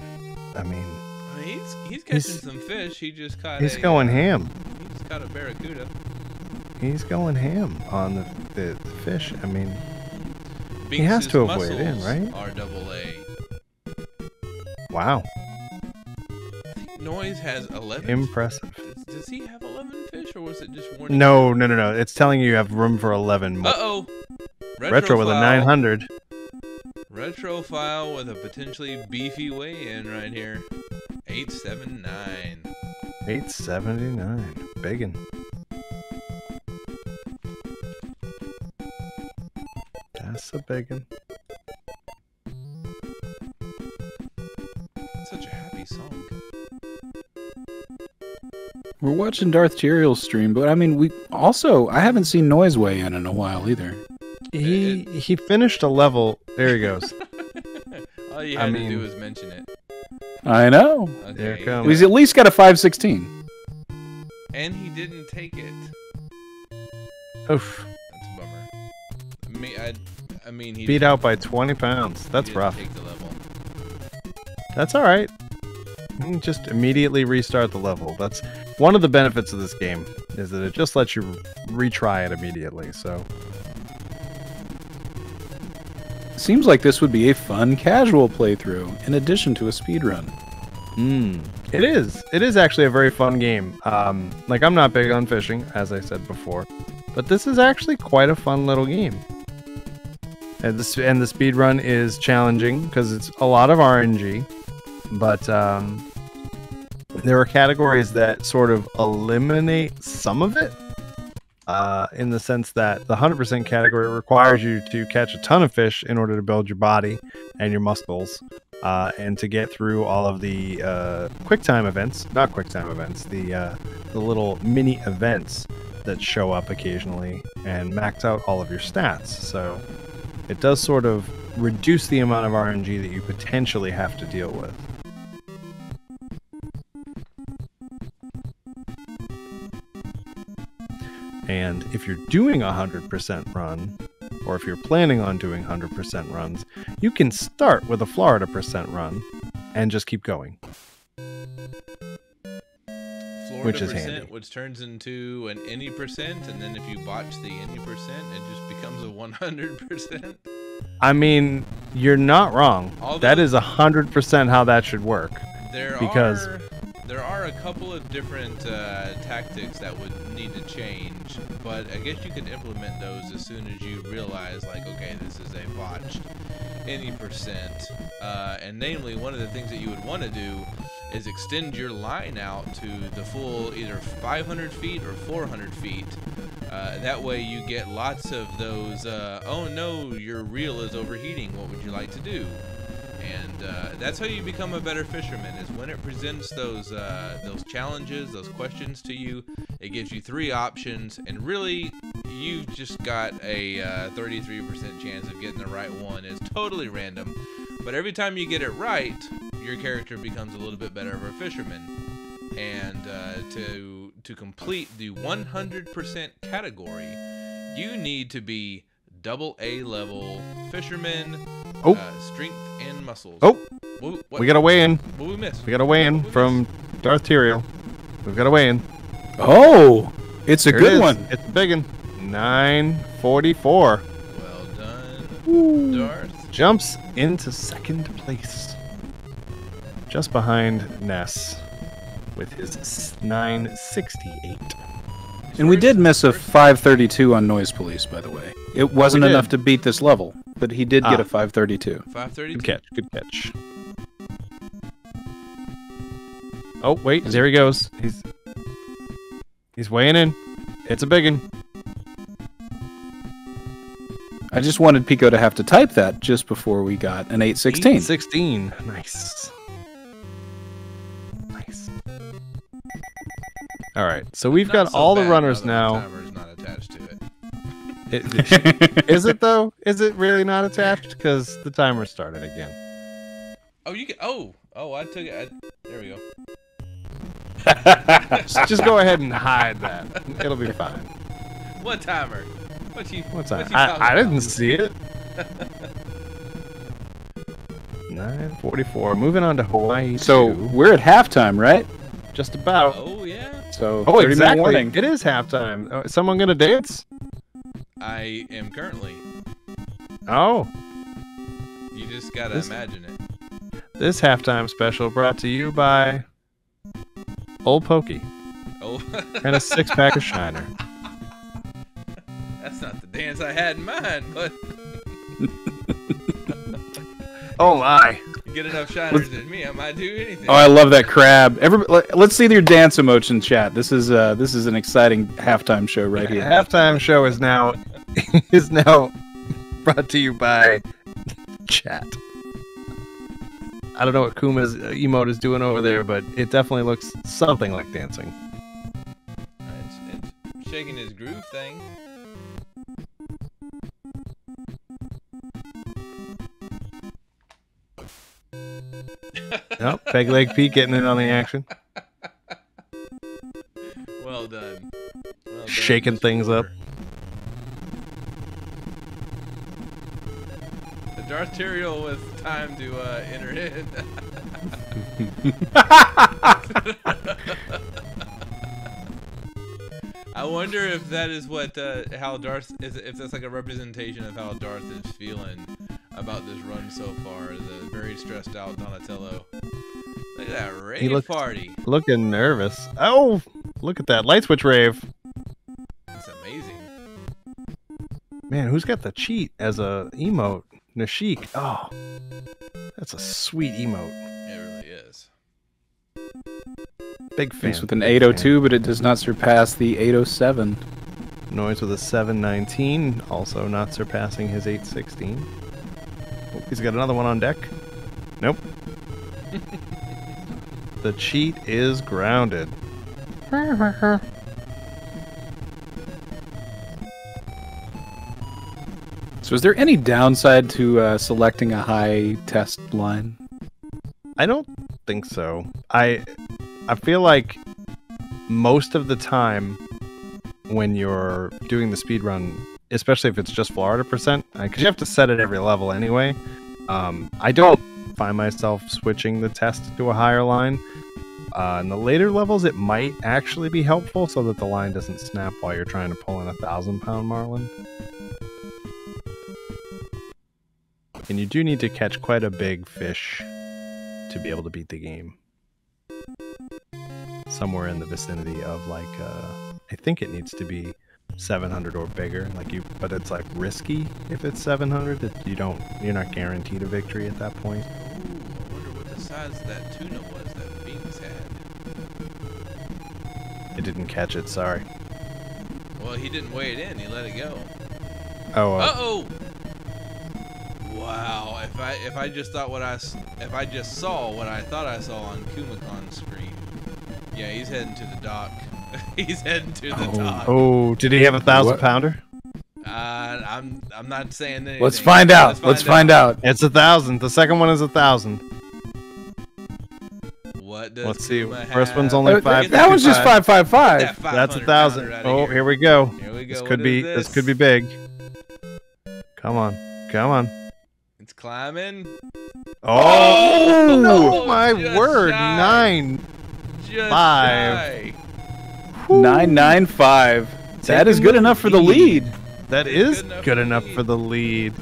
I mean, I mean, he's catching He's- some fish. He just caught. he's a, going uh, ham. He just caught a barracuda. He's going ham on the, the, the fish. I mean, Binx' has to have weighed in, right? Are double A. wow, Noise has eleven. impressive. Does, does he have eleven fish, or was it just warning? No, no, no, no. It's telling you you have room for 11. Uh oh. Retro with a 900. Retrophile with a potentially beefy weigh-in right here. Eight seven nine. 879. Biggin. That's a biggin. Such a happy song. We're watching Darth Tyrael's stream, but I mean, we also I haven't seen Noise weigh in in a while either. He he finished a level. There he goes. All you I had to do was mention it. I know. Okay. There it comes. He's at least got a 516. And he didn't take it. Oof. That's a bummer. I mean, I, I mean, he Beat out by 20 pounds. he That's didn't rough. Take the level. That's all right. Mm, just immediately restart the level. That's one of the benefits of this game is that it just lets you retry it immediately. So Seems like this would be a fun casual playthrough in addition to a speedrun. Mm. It is. It is actually a very fun game. Um, like I'm not big on fishing, as I said before, but this is actually quite a fun little game. And this and the is challenging because it's a lot of RNG, but um, there are categories that sort of eliminate some of it. Uh, in the sense that the 100% category requires you to catch a ton of fish in order to build your body and your muscles uh, and to get through all of the uh, QuickTime events, not QuickTime events, the uh, the little mini events that show up occasionally and max out all of your stats. So it does sort of reduce the amount of RNG that you potentially have to deal with. And if you're doing a 100% run, or if you're planning on doing 100% runs, you can start with a Florida percent run and just keep going. Florida Which is percent, handy. which turns into an any percent, and then if you botch the any percent, it just becomes a 100 percent. I mean, you're not wrong. Although- that is 100% how that should work. There Because- are there are a couple of different uh, tactics that would need to change, but I guess you can implement those as soon as you realize, like, okay, this is a botched any percent. Uh, and namely, one of the things that you would want to do is extend your line out to the full either 500 feet or 400 feet. Uh, that way, you get lots of those. Uh, oh no, your reel is overheating. What would you like to do? And uh, that's how you become a better fisherman is when it presents those uh, those challenges those questions to you it gives you three options and really you've just got a uh, 33% chance of getting the right one. It's totally random. But every time you get it right your character becomes a little bit better of a fisherman. And uh, to to complete the 100% category you need to be double A level fisherman Oh. uh, strength and muscles. Oh, What, what, we got a weigh in. what we missed? We got a weigh in from Darth Tyrael. We've got a weigh in. Oh, it's a good one. It's a big one. 944. Well done, Darth. Jumps into second place. Just behind Ness with his 968. And we did miss a 532 on Noise Police, by the way. It wasn't did. enough to beat this level, but he did get Ah. a 532. 532. Good catch. Good catch. Oh, wait. There he goes. He's he's weighing in. It's a big one. I just wanted Pico to have to type that just before we got an 816. 16. Nice. Nice. All right. So we've Not got so all the runners now. The timer's not attached to it. It- is it though? Is it really not attached? Because the timer started again. Oh, you can. Oh, oh, I took it. I, there we go. Just go ahead and hide that. It'll be fine. What timer? What you? What's what that? you I, I didn't about? see it. 944. Moving on to Hawaii. so two. we're at halftime, right? just about. Oh yeah, So Oh, 30 exactly. warning. It is halftime. Uh, someone gonna dance? I am currently. Oh, You just gotta This- imagine it. this halftime special brought to you by Old Pokey Oh, and a six pack of Shiner. that's not the dance I had in mind, but Oh my! You get enough shiners in me, I might do anything. Oh, I love that crab. Every, let- let's see your dance emotion chat. This is uh this is an exciting halftime show right The here. halftime show is now is now brought to you by Chat. I don't know what Kuma's emote is doing over there, but it definitely looks something like dancing. It's, it's shaking his groove thing. Nope, Peg Leg Pete getting in on the action, Well done. Well done, shaking things up. The Darth with time to uh, enter in. I wonder if that is what uh, how Darth is. If that's like a representation of how Darth is feeling about this run so far. The very stressed out Donatello. Look at that rave looks- party. Looking nervous. Oh, look at that light switch rave. It's amazing. Man, who's got the cheat as a emote? Nashik. Oh, that's a sweet emote. It really is. Big fan. Thanks with an big fan. 802, but it does not surpass the 807. Noise with a 719, also not surpassing his 816. He's got another one on deck. Nope. the cheat is grounded. So is there any downside to uh, selecting a high test line? I don't think so. I I feel like most of the time when you're doing the speed run, especially if it's just Florida percent, because you have to set it every level anyway. Um, I don't find myself switching the test to a higher line. Uh, in the later levels, it might actually be helpful so that the line doesn't snap while you're trying to pull in a thousand pound marlin. And you do need to catch quite a big fish to be able to beat the game. Somewhere in the vicinity of like, uh, I think it needs to be 700 or bigger. Like you, but it's like risky if it's 700. That you don't, you're not guaranteed a victory at that point. Ooh, I wonder what the size of that tuna was that Binx had. It didn't catch it. Sorry. Well, he didn't weigh it in. He let it go. Oh, uh, oh. Wow. If I if I just thought what I s- if I just saw what I thought I saw on KumaKhan's screen. Yeah, he's heading to the dock. he's heading to the dock. oh, did he have a thousand What? pounder? Uh, I'm I'm not saying anything. Let's find out. Let's find out. It's a thousand. The second one is a thousand. What does Let's see. Kuma First one's only Uh, five. that one's just fifty-five. five five That. That's a 500 thousand. pounder outta Oh, here. here we go. Here we go. This What could be. This could be big. Come on. Come on. It's climbing. Oh, no, my word! shy. Nine. Just Five. shy. Nine nine five. That is good enough for the lead. lead. That is good enough good for enough the for the lead.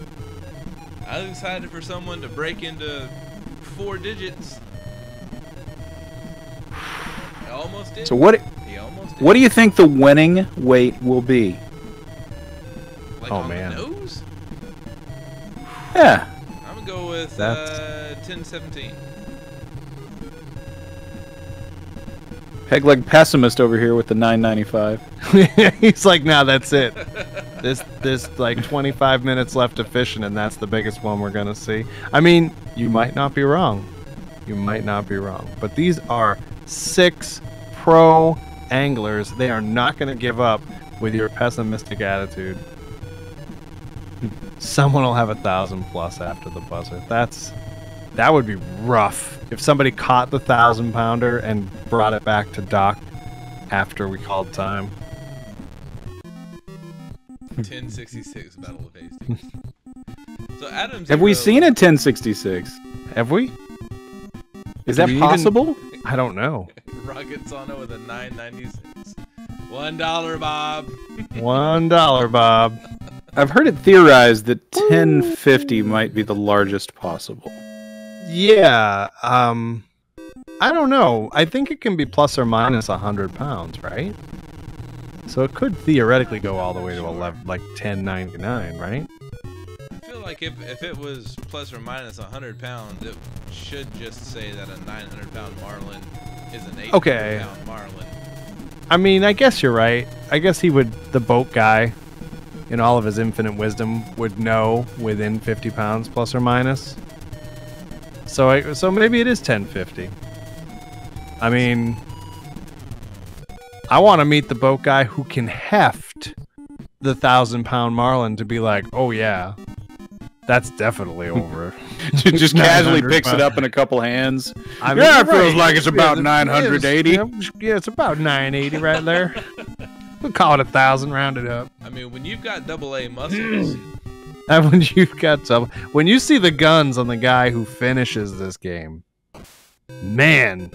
I was excited for someone to break into four digits. He almost did. So what almost did. what do you think the winning weight will be? Like Oh, on man. The nose? Yeah. I'm gonna go with That's- uh, 1017. Peg leg pessimist over here with the 995. He's like, nah, that's it. This this like 25 minutes left of fishing, and that's the biggest one we're gonna see. I mean, you might not be wrong. You might not be wrong. But these are six pro anglers. They are not gonna give up with your pessimistic attitude. Someone will have a thousand plus after the buzzer. That's that would be rough if somebody caught the thousand pounder and brought it back to dock after we called time. 1066 Battle of Hastings. so Adams. Have we seen a 1066? Have we? Is Do that we even- possible? I don't know. Rocket Sauna with a 996. One dollar, Bob. One dollar, Bob. I've heard it theorized that 1050 might be the largest possible. Yeah. Um, I don't know. I think it can be plus or minus a hundred pounds, right? So it could theoretically go all the way to eleven, like ten ninety nine, right? I feel like if, if it was plus or minus 100 pounds, it should just say that a 900 pound marlin is an 800 Okay. pound marlin. I mean, I guess you're right. I guess he would, the boat guy, in all of his infinite wisdom, would know within 50 pounds plus or minus. So, I, so maybe it is 1050. I mean, I want to meet the boat guy who can heft the thousand pound marlin to be like, oh yeah, that's definitely over. Just casually picks it up in a couple hands. I Yeah, it you're feels like it's about it is. 980. Yeah, yeah, it's about 980 right there. we'll call it a thousand, rounded up. I mean, when you've got double A muscles, And when you've got some, when you see the guns on the guy who finishes this game, man,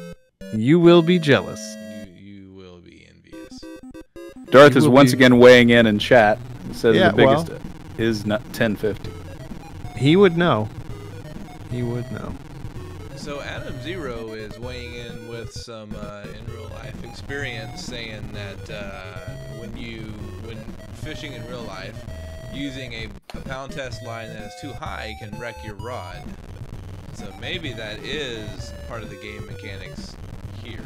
you will be jealous. you you will be envious. Darth He is once be- again weighing in in chat. He says Yeah, the biggest well- is not 1050. He would know. He would know. So Adam Zero is weighing in with some uh, in real life experience, saying that uh, when you when fishing in real life, using a, a pound test line that is too high can wreck your rod. So maybe that is part of the game mechanics here.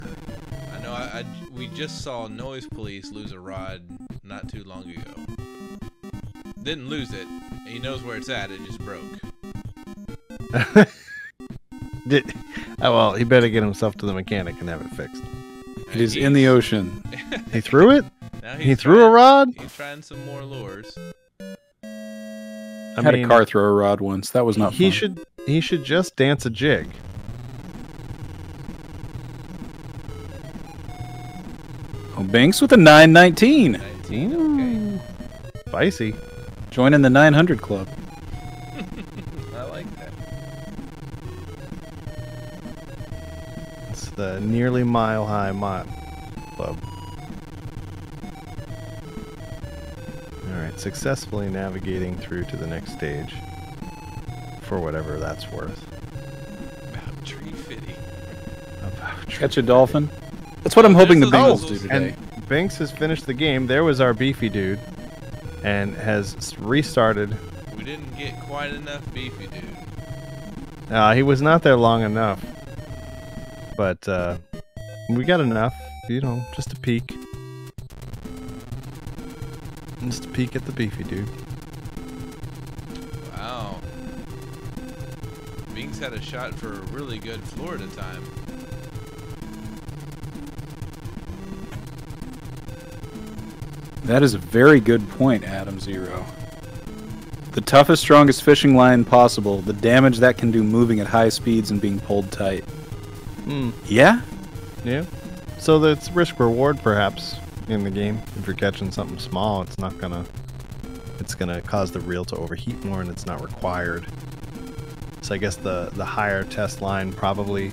I know I, I- we just saw Noise Police lose a rod not too long ago. Didn't lose it. He knows where it's at. It just broke. Did, oh, well, he better get himself to the mechanic and have it fixed. It is in the ocean. He threw it? Now He he's threw a rod? He's trying some more lures. I had mean, a car throw a rod once. That was not he fun. should he should just dance a jig. Oh, Banks with a 919. 19. Okay. Spicy. Joining the 900 club. I like that. It's the nearly mile high mile club. Alright, successfully navigating through to the next stage. For whatever that's worth. About tree fitty. About Catch a dolphin. That's what I'm hoping the Bengals those- do And today. Binx has finished the game. There was our beefy dude. And has restarted. We didn't get quite enough beefy, dude. Uh, he was not there long enough. But uh, we got enough, you know, just a peek. Just a peek at the beefy dude. Wow. Binx had a shot for a really good Florida time. That is a very good point, Adam Zero. The toughest, strongest fishing line possible, the damage that can do moving at high speeds and being pulled tight. Hmm. Yeah? Yeah. So that's risk reward perhaps in the game. If you're catching something small, it's not gonna it's gonna cause the reel to overheat more and it's not required. So I guess the the higher test line probably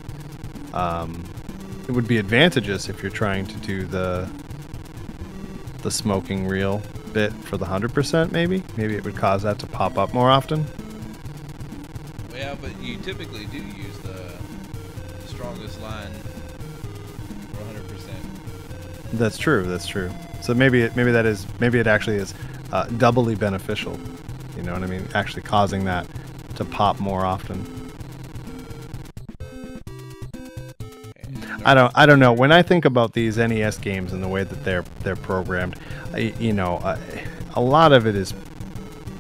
um, it would be advantageous if you're trying to do the the smoking reel bit for the hundred percent maybe. Maybe it would cause that to pop up more often. Yeah, but you typically do use the strongest line 100%. That's true. That's true. So maybe it, maybe that is maybe it actually is uh, doubly beneficial. You know what I mean? Actually causing that to pop more often. I don't I don't know. When I think about these NES games and the way that they're they're programmed, I, you know, uh, a lot of it is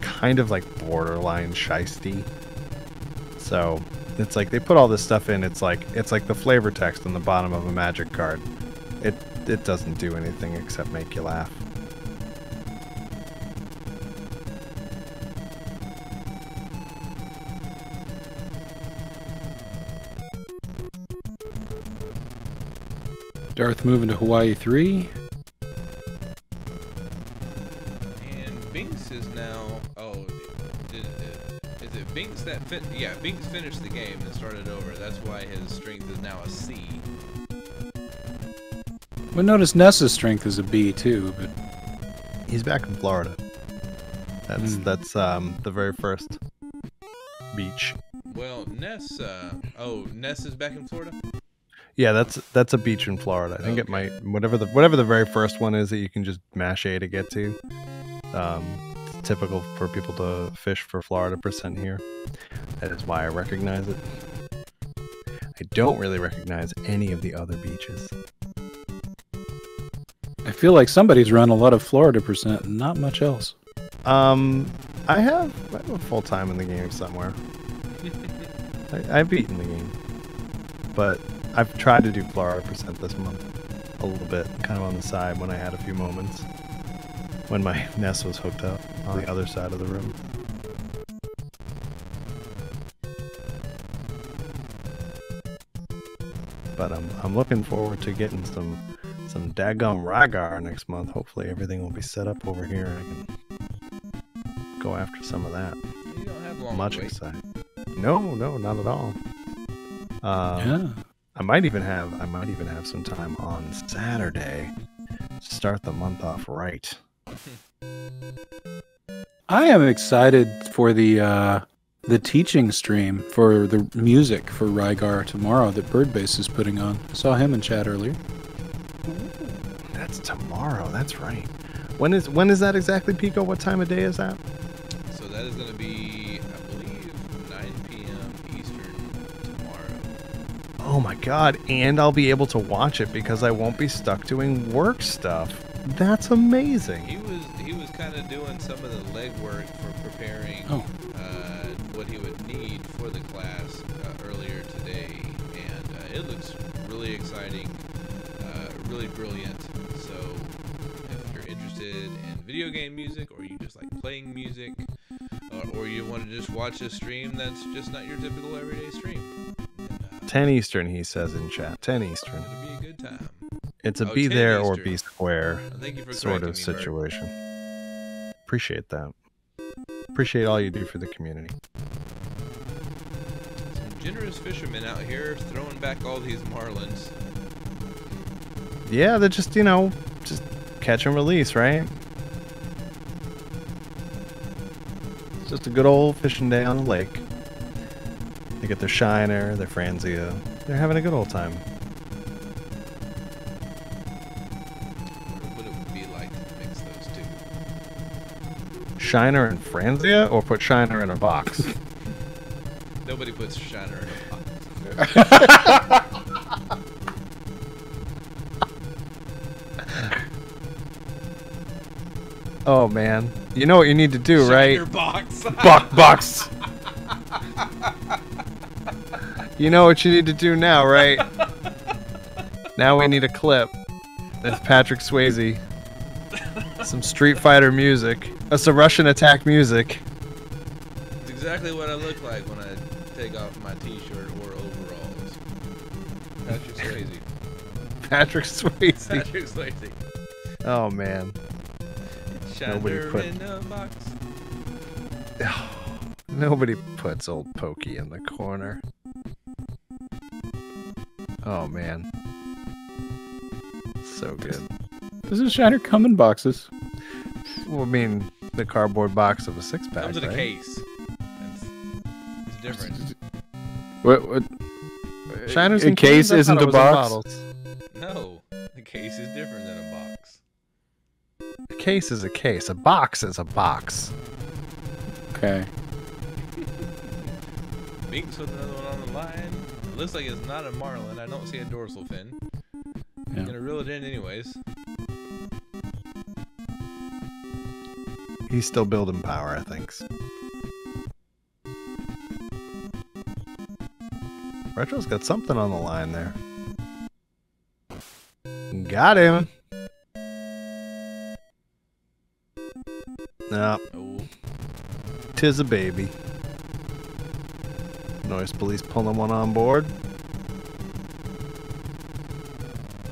kind of like borderline shisty. So it's like they put all this stuff in. It's like it's like the flavor text on the bottom of a magic card. It it doesn't do anything except make you laugh. Darth moving to Hawaii 3. And Binx is now. Oh, did, did, is it Binx that fit? Yeah, Binx finished the game and started over. That's why his strength is now a C. But notice Ness's strength is a B too, but He's back in Florida. That's Hmm. that's um the very first beach. Well, Ness. Uh, oh, Ness is back in Florida. Yeah, that's that's a beach in Florida. I think it might whatever the whatever the very first one is that you can just mash A to get to. Um, typical for people to fish for Florida percent here. That is why I recognize it. I don't really recognize any of the other beaches. I feel like somebody's run a lot of Florida percent and not much else. Um, I have I have a full time in the game somewhere. I, I've beaten the game, but I've tried to do Florida percent this month a little bit, kind of on the side when I had a few moments when my NES was hooked up on the other side of the room. But I'm I'm looking forward to getting some some daggum Rygar next month. Hopefully everything will be set up over here. I can go after some of that. You don't have long Much excited. No, no, not at all. Um, yeah. I might even have I might even have some time on Saturday to start the month off right. I am excited for the uh, the teaching stream for the music for Rygar tomorrow that Birdbase is putting on. I saw him in chat earlier. That's tomorrow. That's right. When is when is that exactly, Pico? What time of day is that? So that is going to be, I believe, 9 p.m. Eastern tomorrow. Oh my god! And I'll be able to watch it because I won't be stuck doing work stuff. That's amazing. He was he was kind of doing some of the legwork for preparing Oh. uh, what he would need for the class uh, earlier today, and uh, it looks really exciting, really brilliant. So if you're interested in video game music, or you just like playing music, or, or you want to just watch a stream that's just not your typical everyday stream, uh, 10 Eastern, he says in chat. 10 Eastern. it'll be a good time. It's a Oh, be 10 there or be square for sort of situation. Appreciate that. Appreciate all you do for the community. Some generous fishermen out here throwing back all these marlins. Yeah, they're just you know just catch and release, right? It's just a good old fishing day on the lake. They get their shiner, their franzia. They're having a good old time. What it would be like to mix those two. Shiner and franzia, or put shiner in a box. Nobody puts shiner in a box. oh man, you know what you need to do, right? Box. Buck box. You know what you need to do now, right? now we need a clip. That's Patrick Swayze. Some Street Fighter music. That's some Russian attack music. It's exactly what I look like when I take off my t-shirt or overalls. Patrick Swayze. Patrick Swayze. Patrick Swayze. Oh man. Nobody put- in a box. Nobody puts old Pokey in the corner. Oh man. So good. Does this shiner come in boxes? Well, I mean, the cardboard box of a six pack. Comes in a case. It's, it's different. What? what Shiners a case isn't a box. No, the case is different than a box. A case is a case. A box is a box. Okay. Binx with another one on the line. Looks like it's not a marlin. I don't see a dorsal fin. Yeah. I'm gonna reel it in anyways. He's still building power, I think. Retro's got something on the line there. Got him. No, tis a baby. Noise police pulling one on board.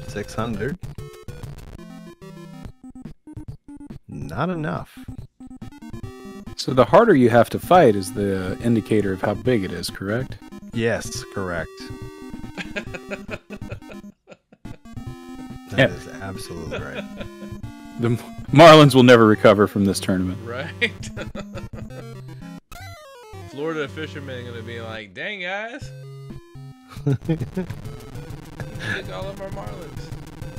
600. Not enough. So the harder you have to fight is the indicator of how big it is, correct? Yes, correct. That Yeah. is absolutely right. The Marlins will never recover from this tournament. right. Florida fishermen gonna be like, "Dang guys, we took all of our marlins.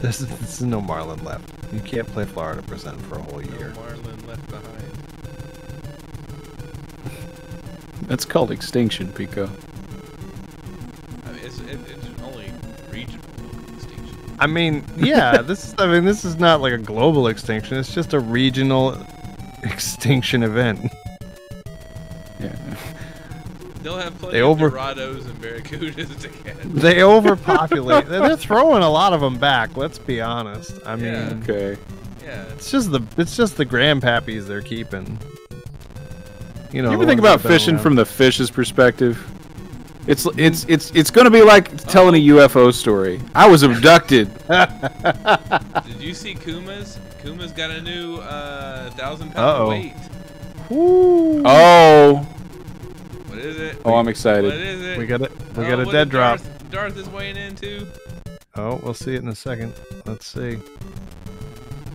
This is, this is no Marlin left. You can't play Florida percent for a whole No year. marlin left behind." That's called extinction, Pico. I mean, yeah, this is I mean this is not like a global extinction. It's just a regional extinction event. Yeah. They'll have plenty They of over- Dorados and Barracudas to catch. They overpopulate. They're they're throwing a lot of them back, let's be honest. I mean, Yeah. Okay. Yeah. it's just the it's just the grandpappies they're keeping. You know, you the ever think about fishing around. from the fish's perspective? It's it's it's it's gonna be like telling a UFO story. I was abducted. Did you see Kuma's? Kuma's got a new uh, thousand pound Uh-oh. weight. Ooh. Oh, What is it? oh, I'm excited. is it? We got it. We Oh, got a dead drop. Darth, Darth is weighing in too. Oh, we'll see it in a second. Let's see.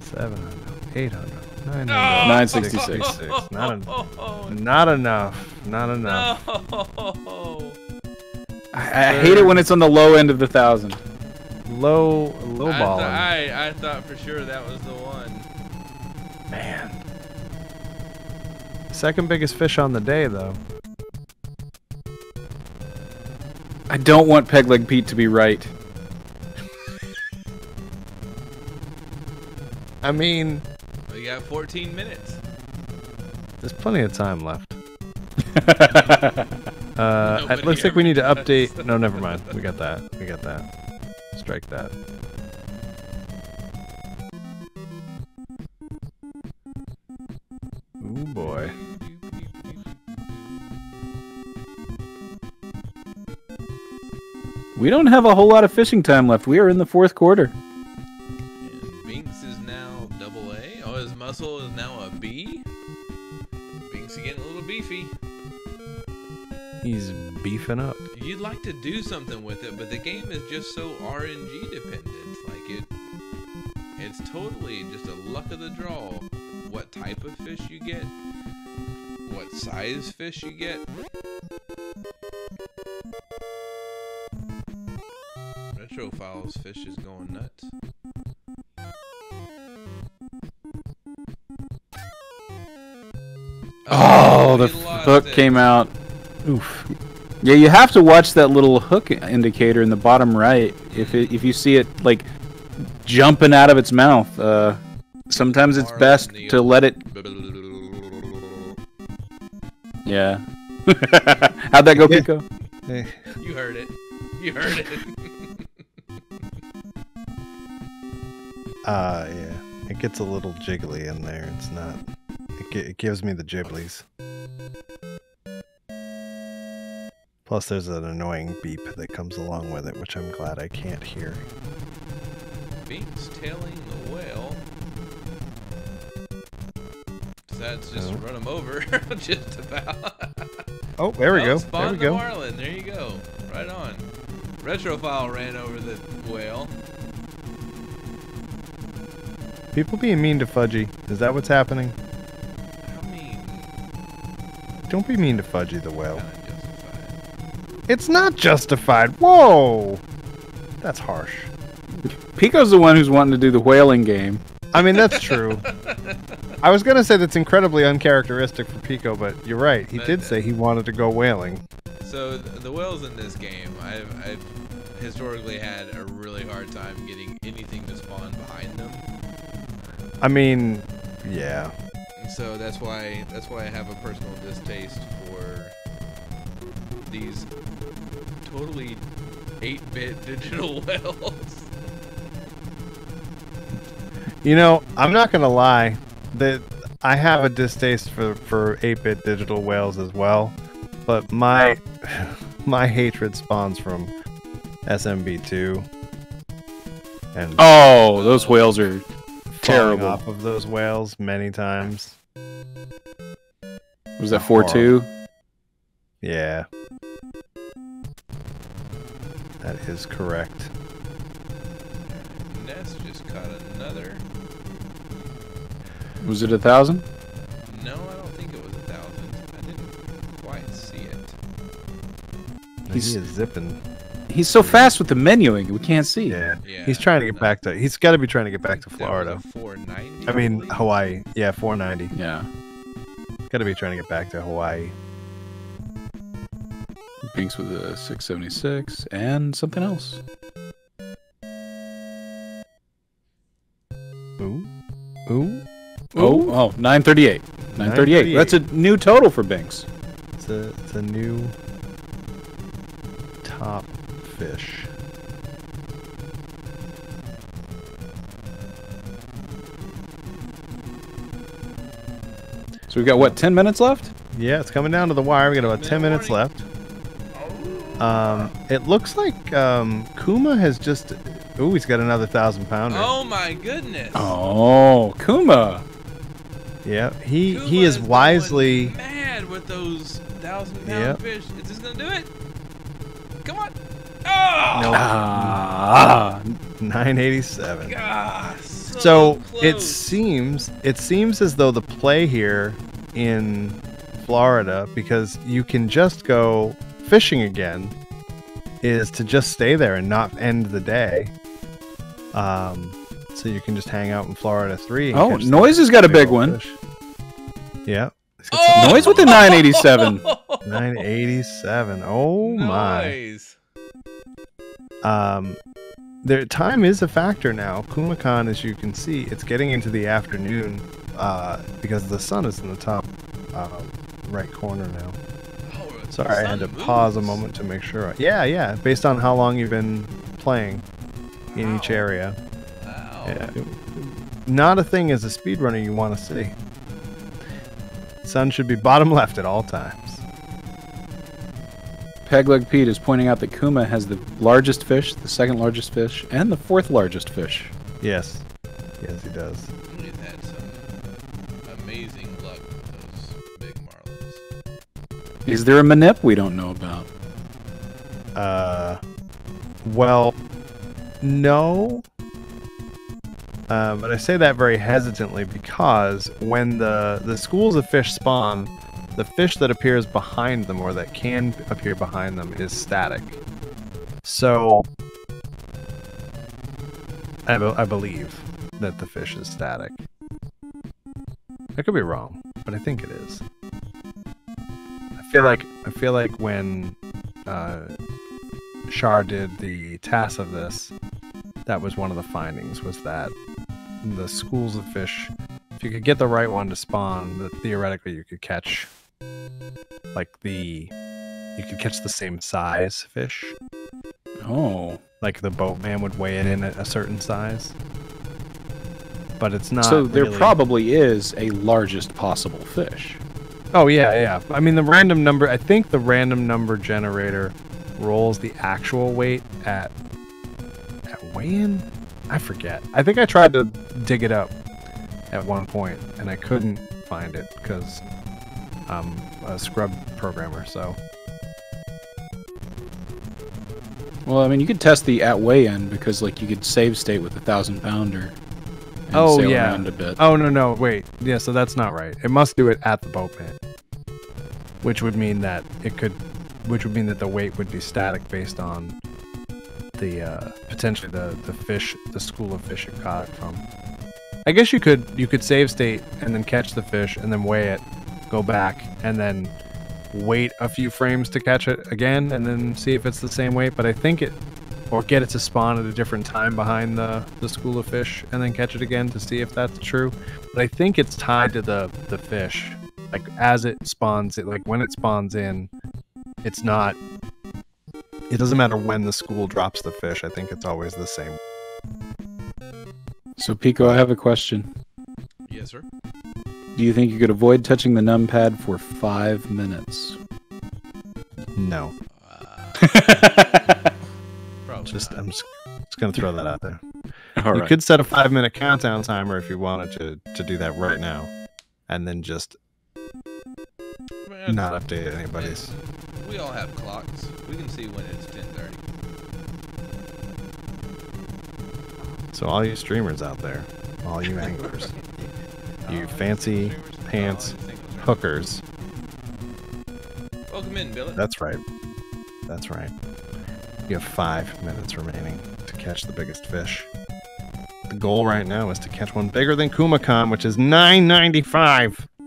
700, 800, 900, 966. 666. Not, en- Oh, not enough. Not enough. no. I, I hate it when it's on the low end of the thousand. Low, low I, ball. th- I I thought for sure that was the one. Man. Second biggest fish on the day, though. I don't want Pegleg Pete to be right. I mean, We got 14 minutes. there's plenty of time left. Uh, it looks like we need to update. No, never mind. We got that. We got that. Strike that. Oh boy. We don't have a whole lot of fishing time left. We are in the fourth quarter. And Binx is now double A. Oh, his muscle is now beefing up. You'd like to do something with it, but the game is just so RNG dependent. Like it, it's totally just a luck of the draw. What type of fish you get, what size fish you get. Retrophiles fish is going nuts. Oh, the hook came out. Oof. Yeah, you have to watch that little hook indicator in the bottom right. If it, if you see it like jumping out of its mouth, uh, sometimes it's best to let it. Yeah. How'd that go, Pico? Eh, You heard it. You heard it. Uh, yeah. It gets a little jiggly in there. It's not. It, gi- it gives me the jiblies. Plus, there's an annoying beep that comes along with it, which I'm glad I can't hear. Binx tailing the whale. Decides just Oh. run him over, just about. Oh, there we go. There we the go. marlin. There you go. Right on. Retrophile ran over the whale. People being mean to Fudgy. Is that what's happening? Mean, Don't be mean to Fudgy the whale. Kind of justified. It's not justified. Whoa! That's harsh. Pico's the one who's wanting to do the whaling game. I mean, that's true. I was gonna say that's incredibly uncharacteristic for Pico, but you're right. He But- did uh, say he wanted to go whaling. So the whales in this game, I've, I've historically had a really hard time getting anything to spawn behind them. I mean, yeah. So that's why that's why I have a personal distaste for these totally 8-bit digital whales. You know, I'm not gonna lie. That I have a distaste for for 8-bit digital whales as well, but my my hatred spawns from SMB2 and Oh, those uh, whales are terrible. off of those whales many times. Was that four two? Yeah. That is correct. Ness just caught another. Was it a thousand? No, I don't think it was a thousand. I didn't quite see it. He's- he is zipping. He's so fast with the menuing, we can't see. Yeah. Yeah. He's trying to get no, back to. He's got to be trying to get back to that was a Florida. 490. I mean. Hawaii. Yeah, 490. Yeah. Got to be trying to get back to Hawaii. Binx with a 676 and something else. Ooh. Ooh. Oh, oh, 938. 938. That's a new total for Binx. It's a it's a new top fish. So we've got what, 10 minutes left? Yeah, it's coming down to the wire. We got about 10 minutes left. Um, it looks like um, Kuma has just. Ooh, he's got another thousand pounder. Oh my goodness. Oh, Kuma. Yeah, he Kuma he is going wisely. mad with those thousand pound Yep. fish. Is this gonna do it? Come on. Oh No. Ah. 987. God. So, So it seems it seems as though the play here in Florida, because you can just go fishing again, is to just stay there and not end the day. Um, so you can just hang out in Florida three. Oh, Noise has got a big one. fish. Yeah. Oh! Noise with the 987. 987. Oh my. Nice. Um, their time is a factor now. KumaKhan, as you can see, it's getting into the afternoon uh, because the sun is in the top uh, right corner now. The Sorry, I had to sun pause a moment to make sure. Yeah, yeah. Based on how long you've been playing in each area. Wow. Yeah. Not a thing as a speedrunner you want to see. Sun should be bottom left at all times. Pegleg Pete is pointing out that Kuma has the largest fish, the second largest fish, and the fourth largest fish. Yes. Yes, he does. Is there a manip we don't know about? Uh, well, no. Uh, but I say that very hesitantly because when the the schools of fish spawn, the fish that appears behind them or that can appear behind them is static. So I, be- I believe that the fish is static. I could be wrong, but I think it is. Feel like I feel like when uh, Shar did the task of this, that was one of the findings was that the schools of fish, if you could get the right one to spawn, that theoretically you could catch like the you could catch the same size fish. Oh. Like the boatman would weigh it in at a certain size. But it's not so there really- probably is a largest possible fish. Oh yeah, yeah. I mean the random number. I think the random number generator rolls the actual weight at at weigh-in. I forget. I think I tried to dig it up at one point and I couldn't find it because I'm a scrub programmer. So Well, I mean, you could test the at weigh-in because, like, you could save state with a thousand pounder. Oh, yeah. around a bit. oh no no wait yeah so that's not right. It must do it at the boatman, which would mean that it could, which would mean that the weight would be static based on the uh, potentially the the fish the school of fish it caught it from. I guess you could you could save state and then catch the fish and then weigh it, go back and then wait a few frames to catch it again and then see if it's the same weight. But I think it or get it to spawn at a different time behind the the school of fish and then catch it again to see if that's true. But I think it's tied to the the fish. Like as it spawns it like when it spawns in, it's not it doesn't matter when the school drops the fish. I think it's always the same. So, Pico, I have a question. Yes, sir. Do you think you could avoid touching the numpad for five minutes? No. Uh, probably Just. I'm just, just gonna throw that out there. All you right. could set a five minute countdown timer if you wanted to to do that right now, and then just Man, not update anybody's. We all have clocks. We can see when it's 10:30. So all you streamers out there, all you anglers, you Oh, fancy streamers? Oh, pants didn't think it was right. hookers. Welcome in, Billy. That's right. That's right. You have five minutes remaining to catch the biggest fish. The goal right now is to catch one bigger than KumaKhan, which is 995.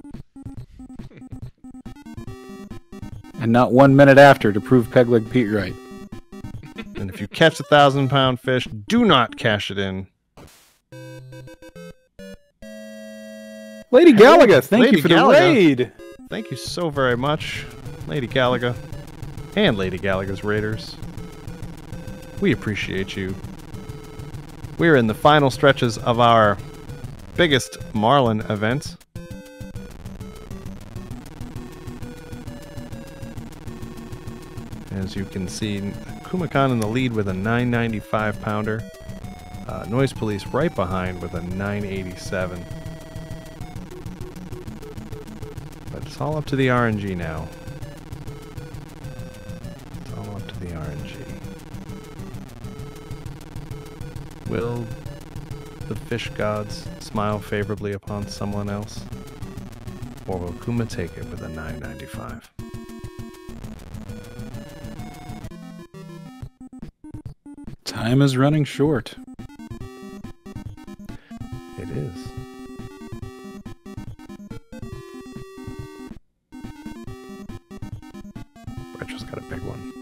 And not one minute after to prove Pegleg Pete right. And if you catch a thousand pound fish, do not cash it in. Lady Galaga, thank Lady you for Galaga. the raid. Thank you so very much, Lady Galaga, and Lady Galaga's Raiders. We appreciate you. We're in the final stretches of our biggest Marlin event. As you can see, KumaKhan in the lead with a 995 pounder. Uh, Noise Police right behind with a 987. But it's all up to the RNG now. It's all up to the RNG. Will the fish gods smile favorably upon someone else? Or will Kuma take it with a 995? Time is running short. It is. Retro's got a big one.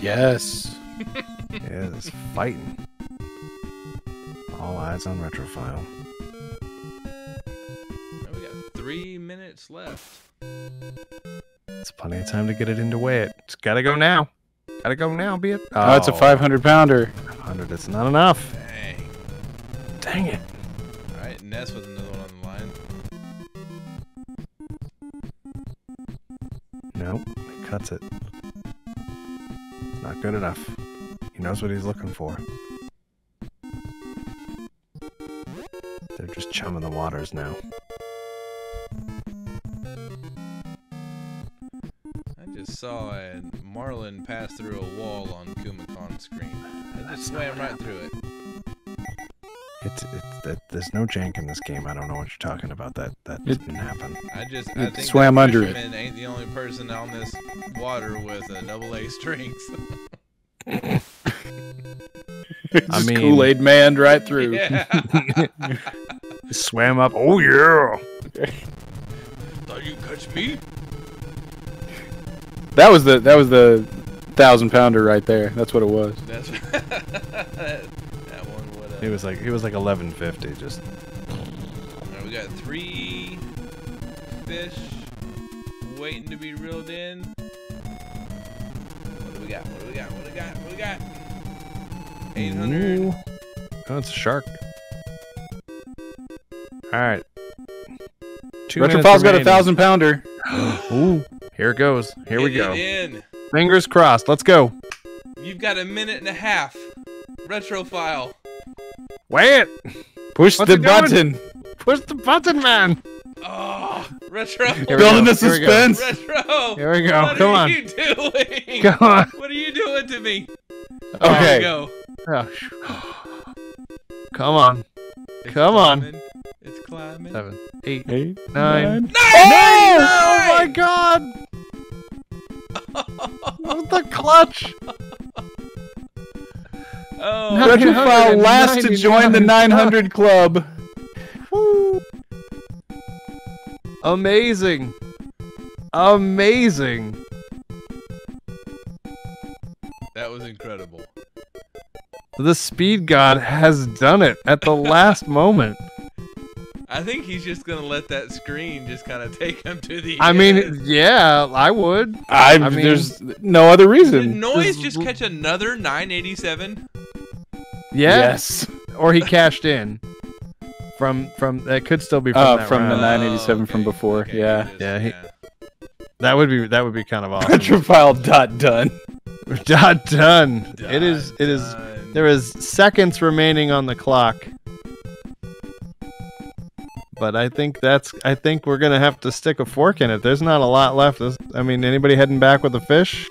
Yes. Yeah, it's fighting. All eyes on Retrophile. Now we got three minutes left. It's plenty of time to get it into weigh it. It's gotta go now. Gotta go now, be it. Oh, it's a 500 pounder. 500. It's not enough. Dang. Dang it. All right, Ness with another one on the line. Nope. He cuts it. It's not good enough. He knows what he's looking for. They're just chumming the waters now. I just saw a Marlin pass through a wall on KumaKhan's screen. I just swam right through it. It's, it's that there's no jank in this game. I don't know what you're talking about. That that It- didn't happen. I just I It think swam under it. fisherman ain't the only person on this water with a double A strength. Just mean- Kool Aid man right through. yeah. Swam up. Oh yeah. Thought you could catch me? That was the that was the thousand pounder right there. That's what it was. That's that one would. It Uh, was like it was like 1150. Just Alright, we got three fish waiting to be reeled in. What do we got? What do we got? What do we got? What do we got? 800. Ooh. Oh, it's a shark. All right. Two minutes Retrophile's got a thousand pounder. Ooh, here it goes. Here we go. in. Fingers crossed. Let's go. You've got a minute and a half. Retrophile. Weigh it. Push What's the it doing? button. Push the button, man. Oh, retro. Building go, the here suspense. Retro. Here we go. What Come are on. you doing? Come on. What are you doing to me? There we Okay. go. Oh, Come on. It's Come on. climbing. It's climbing. Seven, eight, Eight, nine. nine. Oh my god! What the clutch? Oh, No. Retrophile last to join the 900 club. Amazing. Amazing. that was incredible. The speed god has done it at the last moment. I think he's just gonna let that screen just kind of take him to the. I mean, yeah, I would. I, I mean- there's no other did reason. Noise just catch another 987? Yeah. Yes. Or he cashed in. From from that could still be from Uh, that from the round. night- 987 from before, okay, yeah. just- Yeah, he- That would be that would be kind of awesome. Retrophile dot done. Done. Done. It is. It is. Done. There is seconds remaining on the clock. But I think that's. I think we're gonna have to stick a fork in it. There's not a lot left. There's- I mean, anybody heading back with a fish?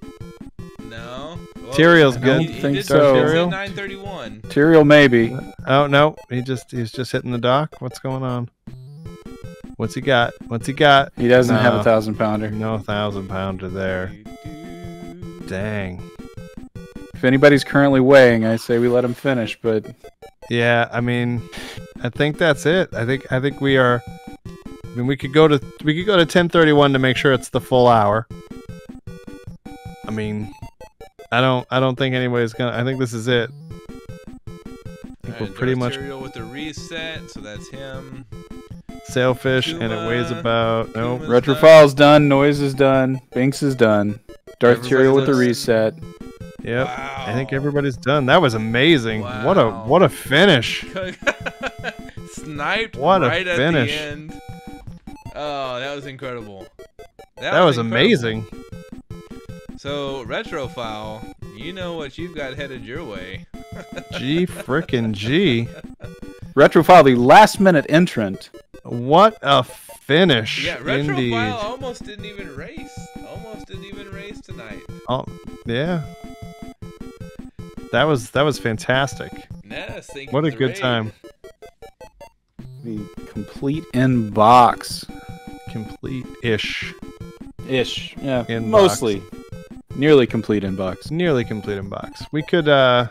No. Well, Cereal's I good. don't He, he think did so. say Cereal? 931. Material maybe. Oh no, he just he's just hitting the dock. What's going on? What's he got? What's he got? He doesn't have a thousand pounder. No thousand pounder there. Dang. If anybody's currently weighing, I say we let him finish. But Yeah, I mean, I think that's it. I think I think we are. I mean, we could go to we could go to ten thirty one to make sure it's the full hour. I mean, I don't I don't think anybody's gonna. I think this is it. I think we're pretty much Cereal with the reset, so that's him. sailfish, and it weighs Kuma- about nope. Kuma's done. Retrophile's done. Noise is done. Binx is done. Darth Everybody Tyrael with the looks- reset. Yep. Wow. I think everybody's done. That was amazing. What a what a finish. Sniped What a right finish. at the end. Oh, that was incredible. That was incredible. amazing. So, Retrophile, you know what you've got headed your way. G frickin' G. Retrophile, the last minute entrant. What a finish. Yeah, Retrophile Indeed. almost didn't even race. Almost didn't even race tonight. Oh, yeah. That was that was fantastic. Ness, thank What for a good raid. time. The complete in box. Complete ish. Ish. Yeah. In mostly. Nearly complete in box. Nearly complete in box. We could uh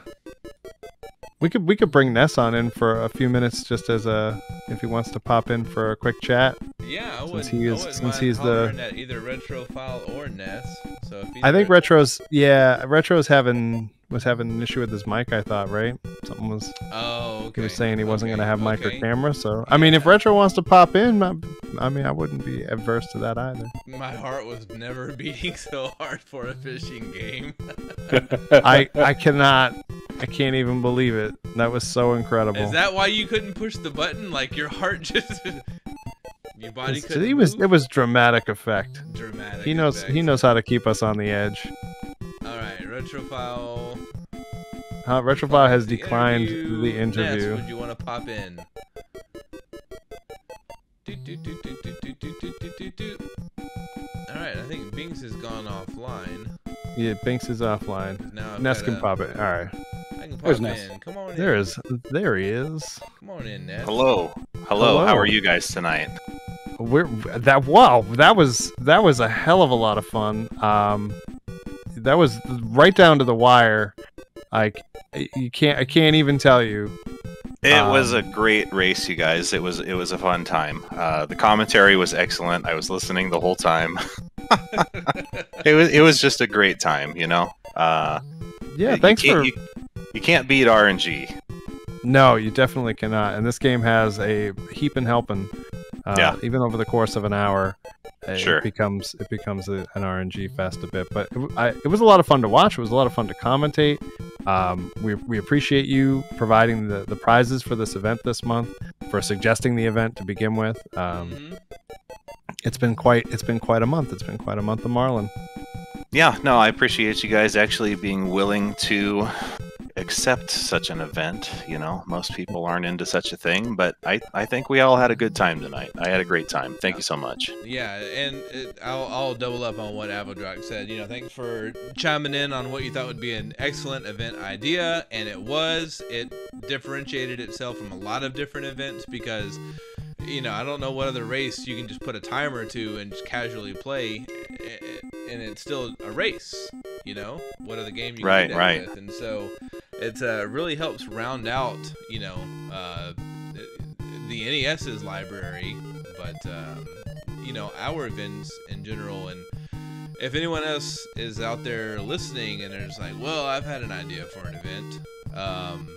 we could we could bring Ness on in for a few minutes just as a if he wants to pop in for a quick chat. Yeah, I Since he is- since he's the- hollering at either Retrophile or Ness. So if I think Retro's yeah, Retro's having was having an issue with his mic, I thought, right? Something was Oh, okay. he was saying he wasn't okay, gonna have mic or camera, so I mean if Retro wants to pop in, I, I mean I wouldn't be adverse to that either. My heart was never beating so hard for a fishing game. I I cannot I can't even believe it. That was so incredible. Is that why you couldn't push the button? Like your heart just your body couldn't he was move? it was dramatic effect. dramatic. He knows effect. he knows how to keep us on the edge. Alright, Retrophile. Uh, Retrophile has declined the interview. The interview. Would you want to pop in? Alright, I think Binx has gone offline. Yeah, Binx is offline. Now Ness can pop it. Alright. Where's There's. Ness. Come on there in. There he is. Come on in, Ness. Hello. Hello. Hello. How are you guys tonight? We're that wow, that was that was a hell of a lot of fun. Um that was right down to the wire. Like you can't. I can't even tell you. It was Um, a great race, you guys. It was it was a fun time. Uh, the commentary was excellent. I was listening the whole time. it was it was just a great time, you know. Uh, Yeah. you Thanks for. You, you can't beat RNG. No, you definitely cannot. And this game has a heap and helping. Uh, Yeah. Even over the course of an hour, uh, Sure. it becomes it becomes a, an RNG fest a bit. But it, I, it was a lot of fun to watch. It was a lot of fun to commentate. Um, we, we appreciate you providing the, the prizes for this event this month, for suggesting the event to begin with. Um, Mhm. it's been quite it's been quite a month. It's been quite a month of Marlin. Yeah, no, I appreciate you guys actually being willing to accept such an event. You know, most people aren't into such a thing, but I, I think we all had a good time tonight. I had a great time. Thank you so much. Yeah, and it, I'll, I'll double up on what Avodroc said. You know, thanks for chiming in on what you thought would be an excellent event idea, and it was. It differentiated itself from a lot of different events because, you know, I don't know what other race you can just put a timer to and just casually play, a- a- and it's still a race. You know, what other game you can Right, do that right. with, and so it uh, really helps round out, you know, uh, the NES's library, but um, you know our events in general. And if anyone else is out there listening and there's like, well, I've had an idea for an event, um,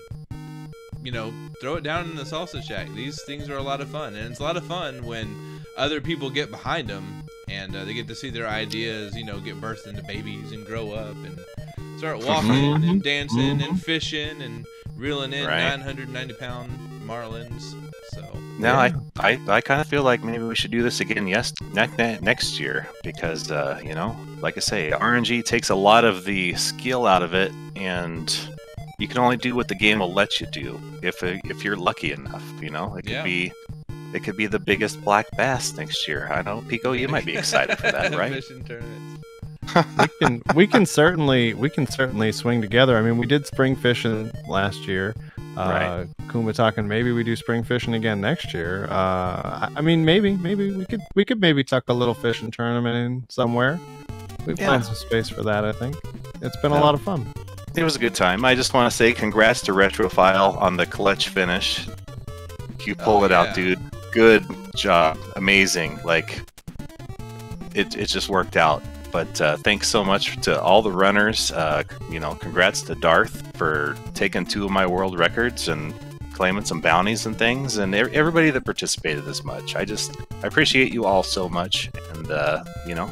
you know, throw it down in the salsa shack. These things are a lot of fun, and it's a lot of fun when other people get behind them and uh, they get to see their ideas, you know, get birthed into babies and grow up and start walking and dancing and fishing and reeling in Right. 990 pound marlins. So Now Yeah. I, I, I kind of feel like maybe we should do this again yes next next year because uh, you know like I say RNG takes a lot of the skill out of it and you can only do what the game will let you do if uh, if you're lucky enough you know it could Yeah. be it could be the biggest black bass next year I know Pico you might be excited for that right Fishing tournaments. we can we can certainly we can certainly swing together. I mean, we did spring fishing last year. Uh, Kuma talking maybe we do spring fishing again next year. Uh, I, I mean, maybe maybe we could we could maybe tuck a little fishing tournament in somewhere. We Yeah. find some space for that. I think it's been a lot of fun. It was a good time. I just want to say congrats to Retrophile on the clutch finish. You pull Oh, it yeah. out dude. Good job. Amazing. Like it, it just worked out. But uh, thanks so much to all the runners. Uh, you know congrats to darth for taking two of my world records and claiming some bounties and things and everybody that participated this much. I just i appreciate you all so much and uh, you know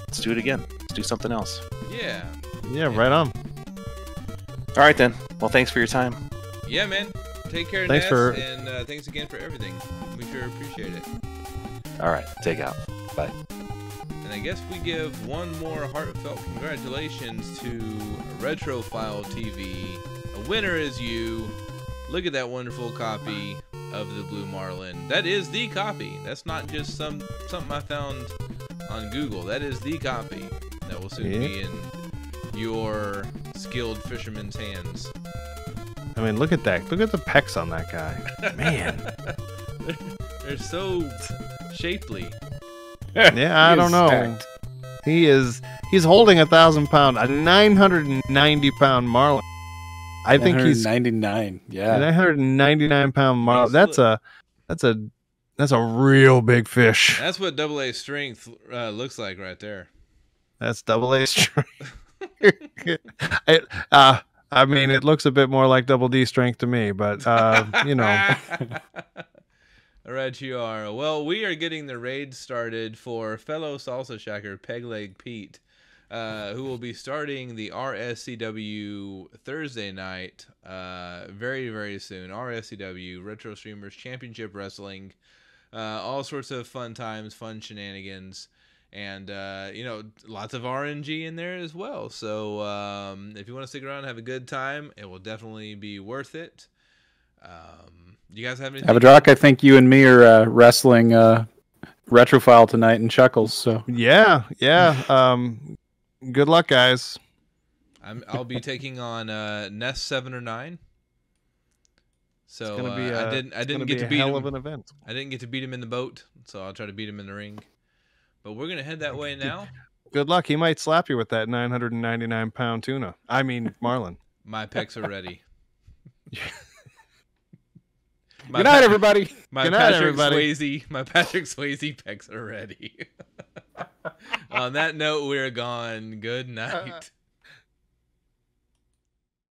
let's do it again. Let's do something else. Yeah. Yeah, right on. All right then well thanks for your time Yeah, man. Take care, Thanks Ness, for- and uh, thanks again for everything. We sure appreciate it. all right take out bye And I guess we give one more heartfelt congratulations to Retrophile TV. A winner is you. Look at that wonderful copy of the Blue Marlin. That is the copy. That's not just some something I found on Google. That is the copy that will soon Yeah. be in your skilled fisherman's hands. I mean, look at that. Look at the pecs on that guy. Man. they're, they're so shapely. Yeah, I don't know. stacked. He is he's holding a thousand pound, a nine hundred and ninety pound marlin. I think he's 99. Yeah. 999 pound marlin. He's That's a that's a that's a real big fish. That's what double A strength uh, looks like right there. That's double A strength. it, uh, I mean, it looks a bit more like double D strength to me, but uh, you know, right you are. Well, we are getting the raid started for fellow salsa shacker Pegleg Pete, uh, who will be starting the RSCW Thursday night uh, very, very soon. RSCW Retro Streamers Championship Wrestling. Uh, all sorts of fun times, fun shenanigans. And uh, you know, lots of RNG in there as well. So um, if you want to stick around and have a good time, it will definitely be worth it. Um, you guys have anything? Avodroc, I think you and me are uh, wrestling uh, retrophile tonight and chuckles. So Yeah, yeah. Um, good luck, guys. I'm, I'll be taking on uh, Ness seven or nine. So It's gonna uh, be. I a- didn't. I didn't get be to a beat hell him. of an event. I didn't get to beat him in the boat, so I'll try to beat him in the ring. But we're gonna head that way now. Good luck. He might slap you with that 999 pound tuna. I mean, marlin. My pecs are ready. my good night, everybody. My Good night, Patrick everybody. Swayze, my Patrick Swayze pecs are ready. On that note, we're gone. Good uh-huh. night.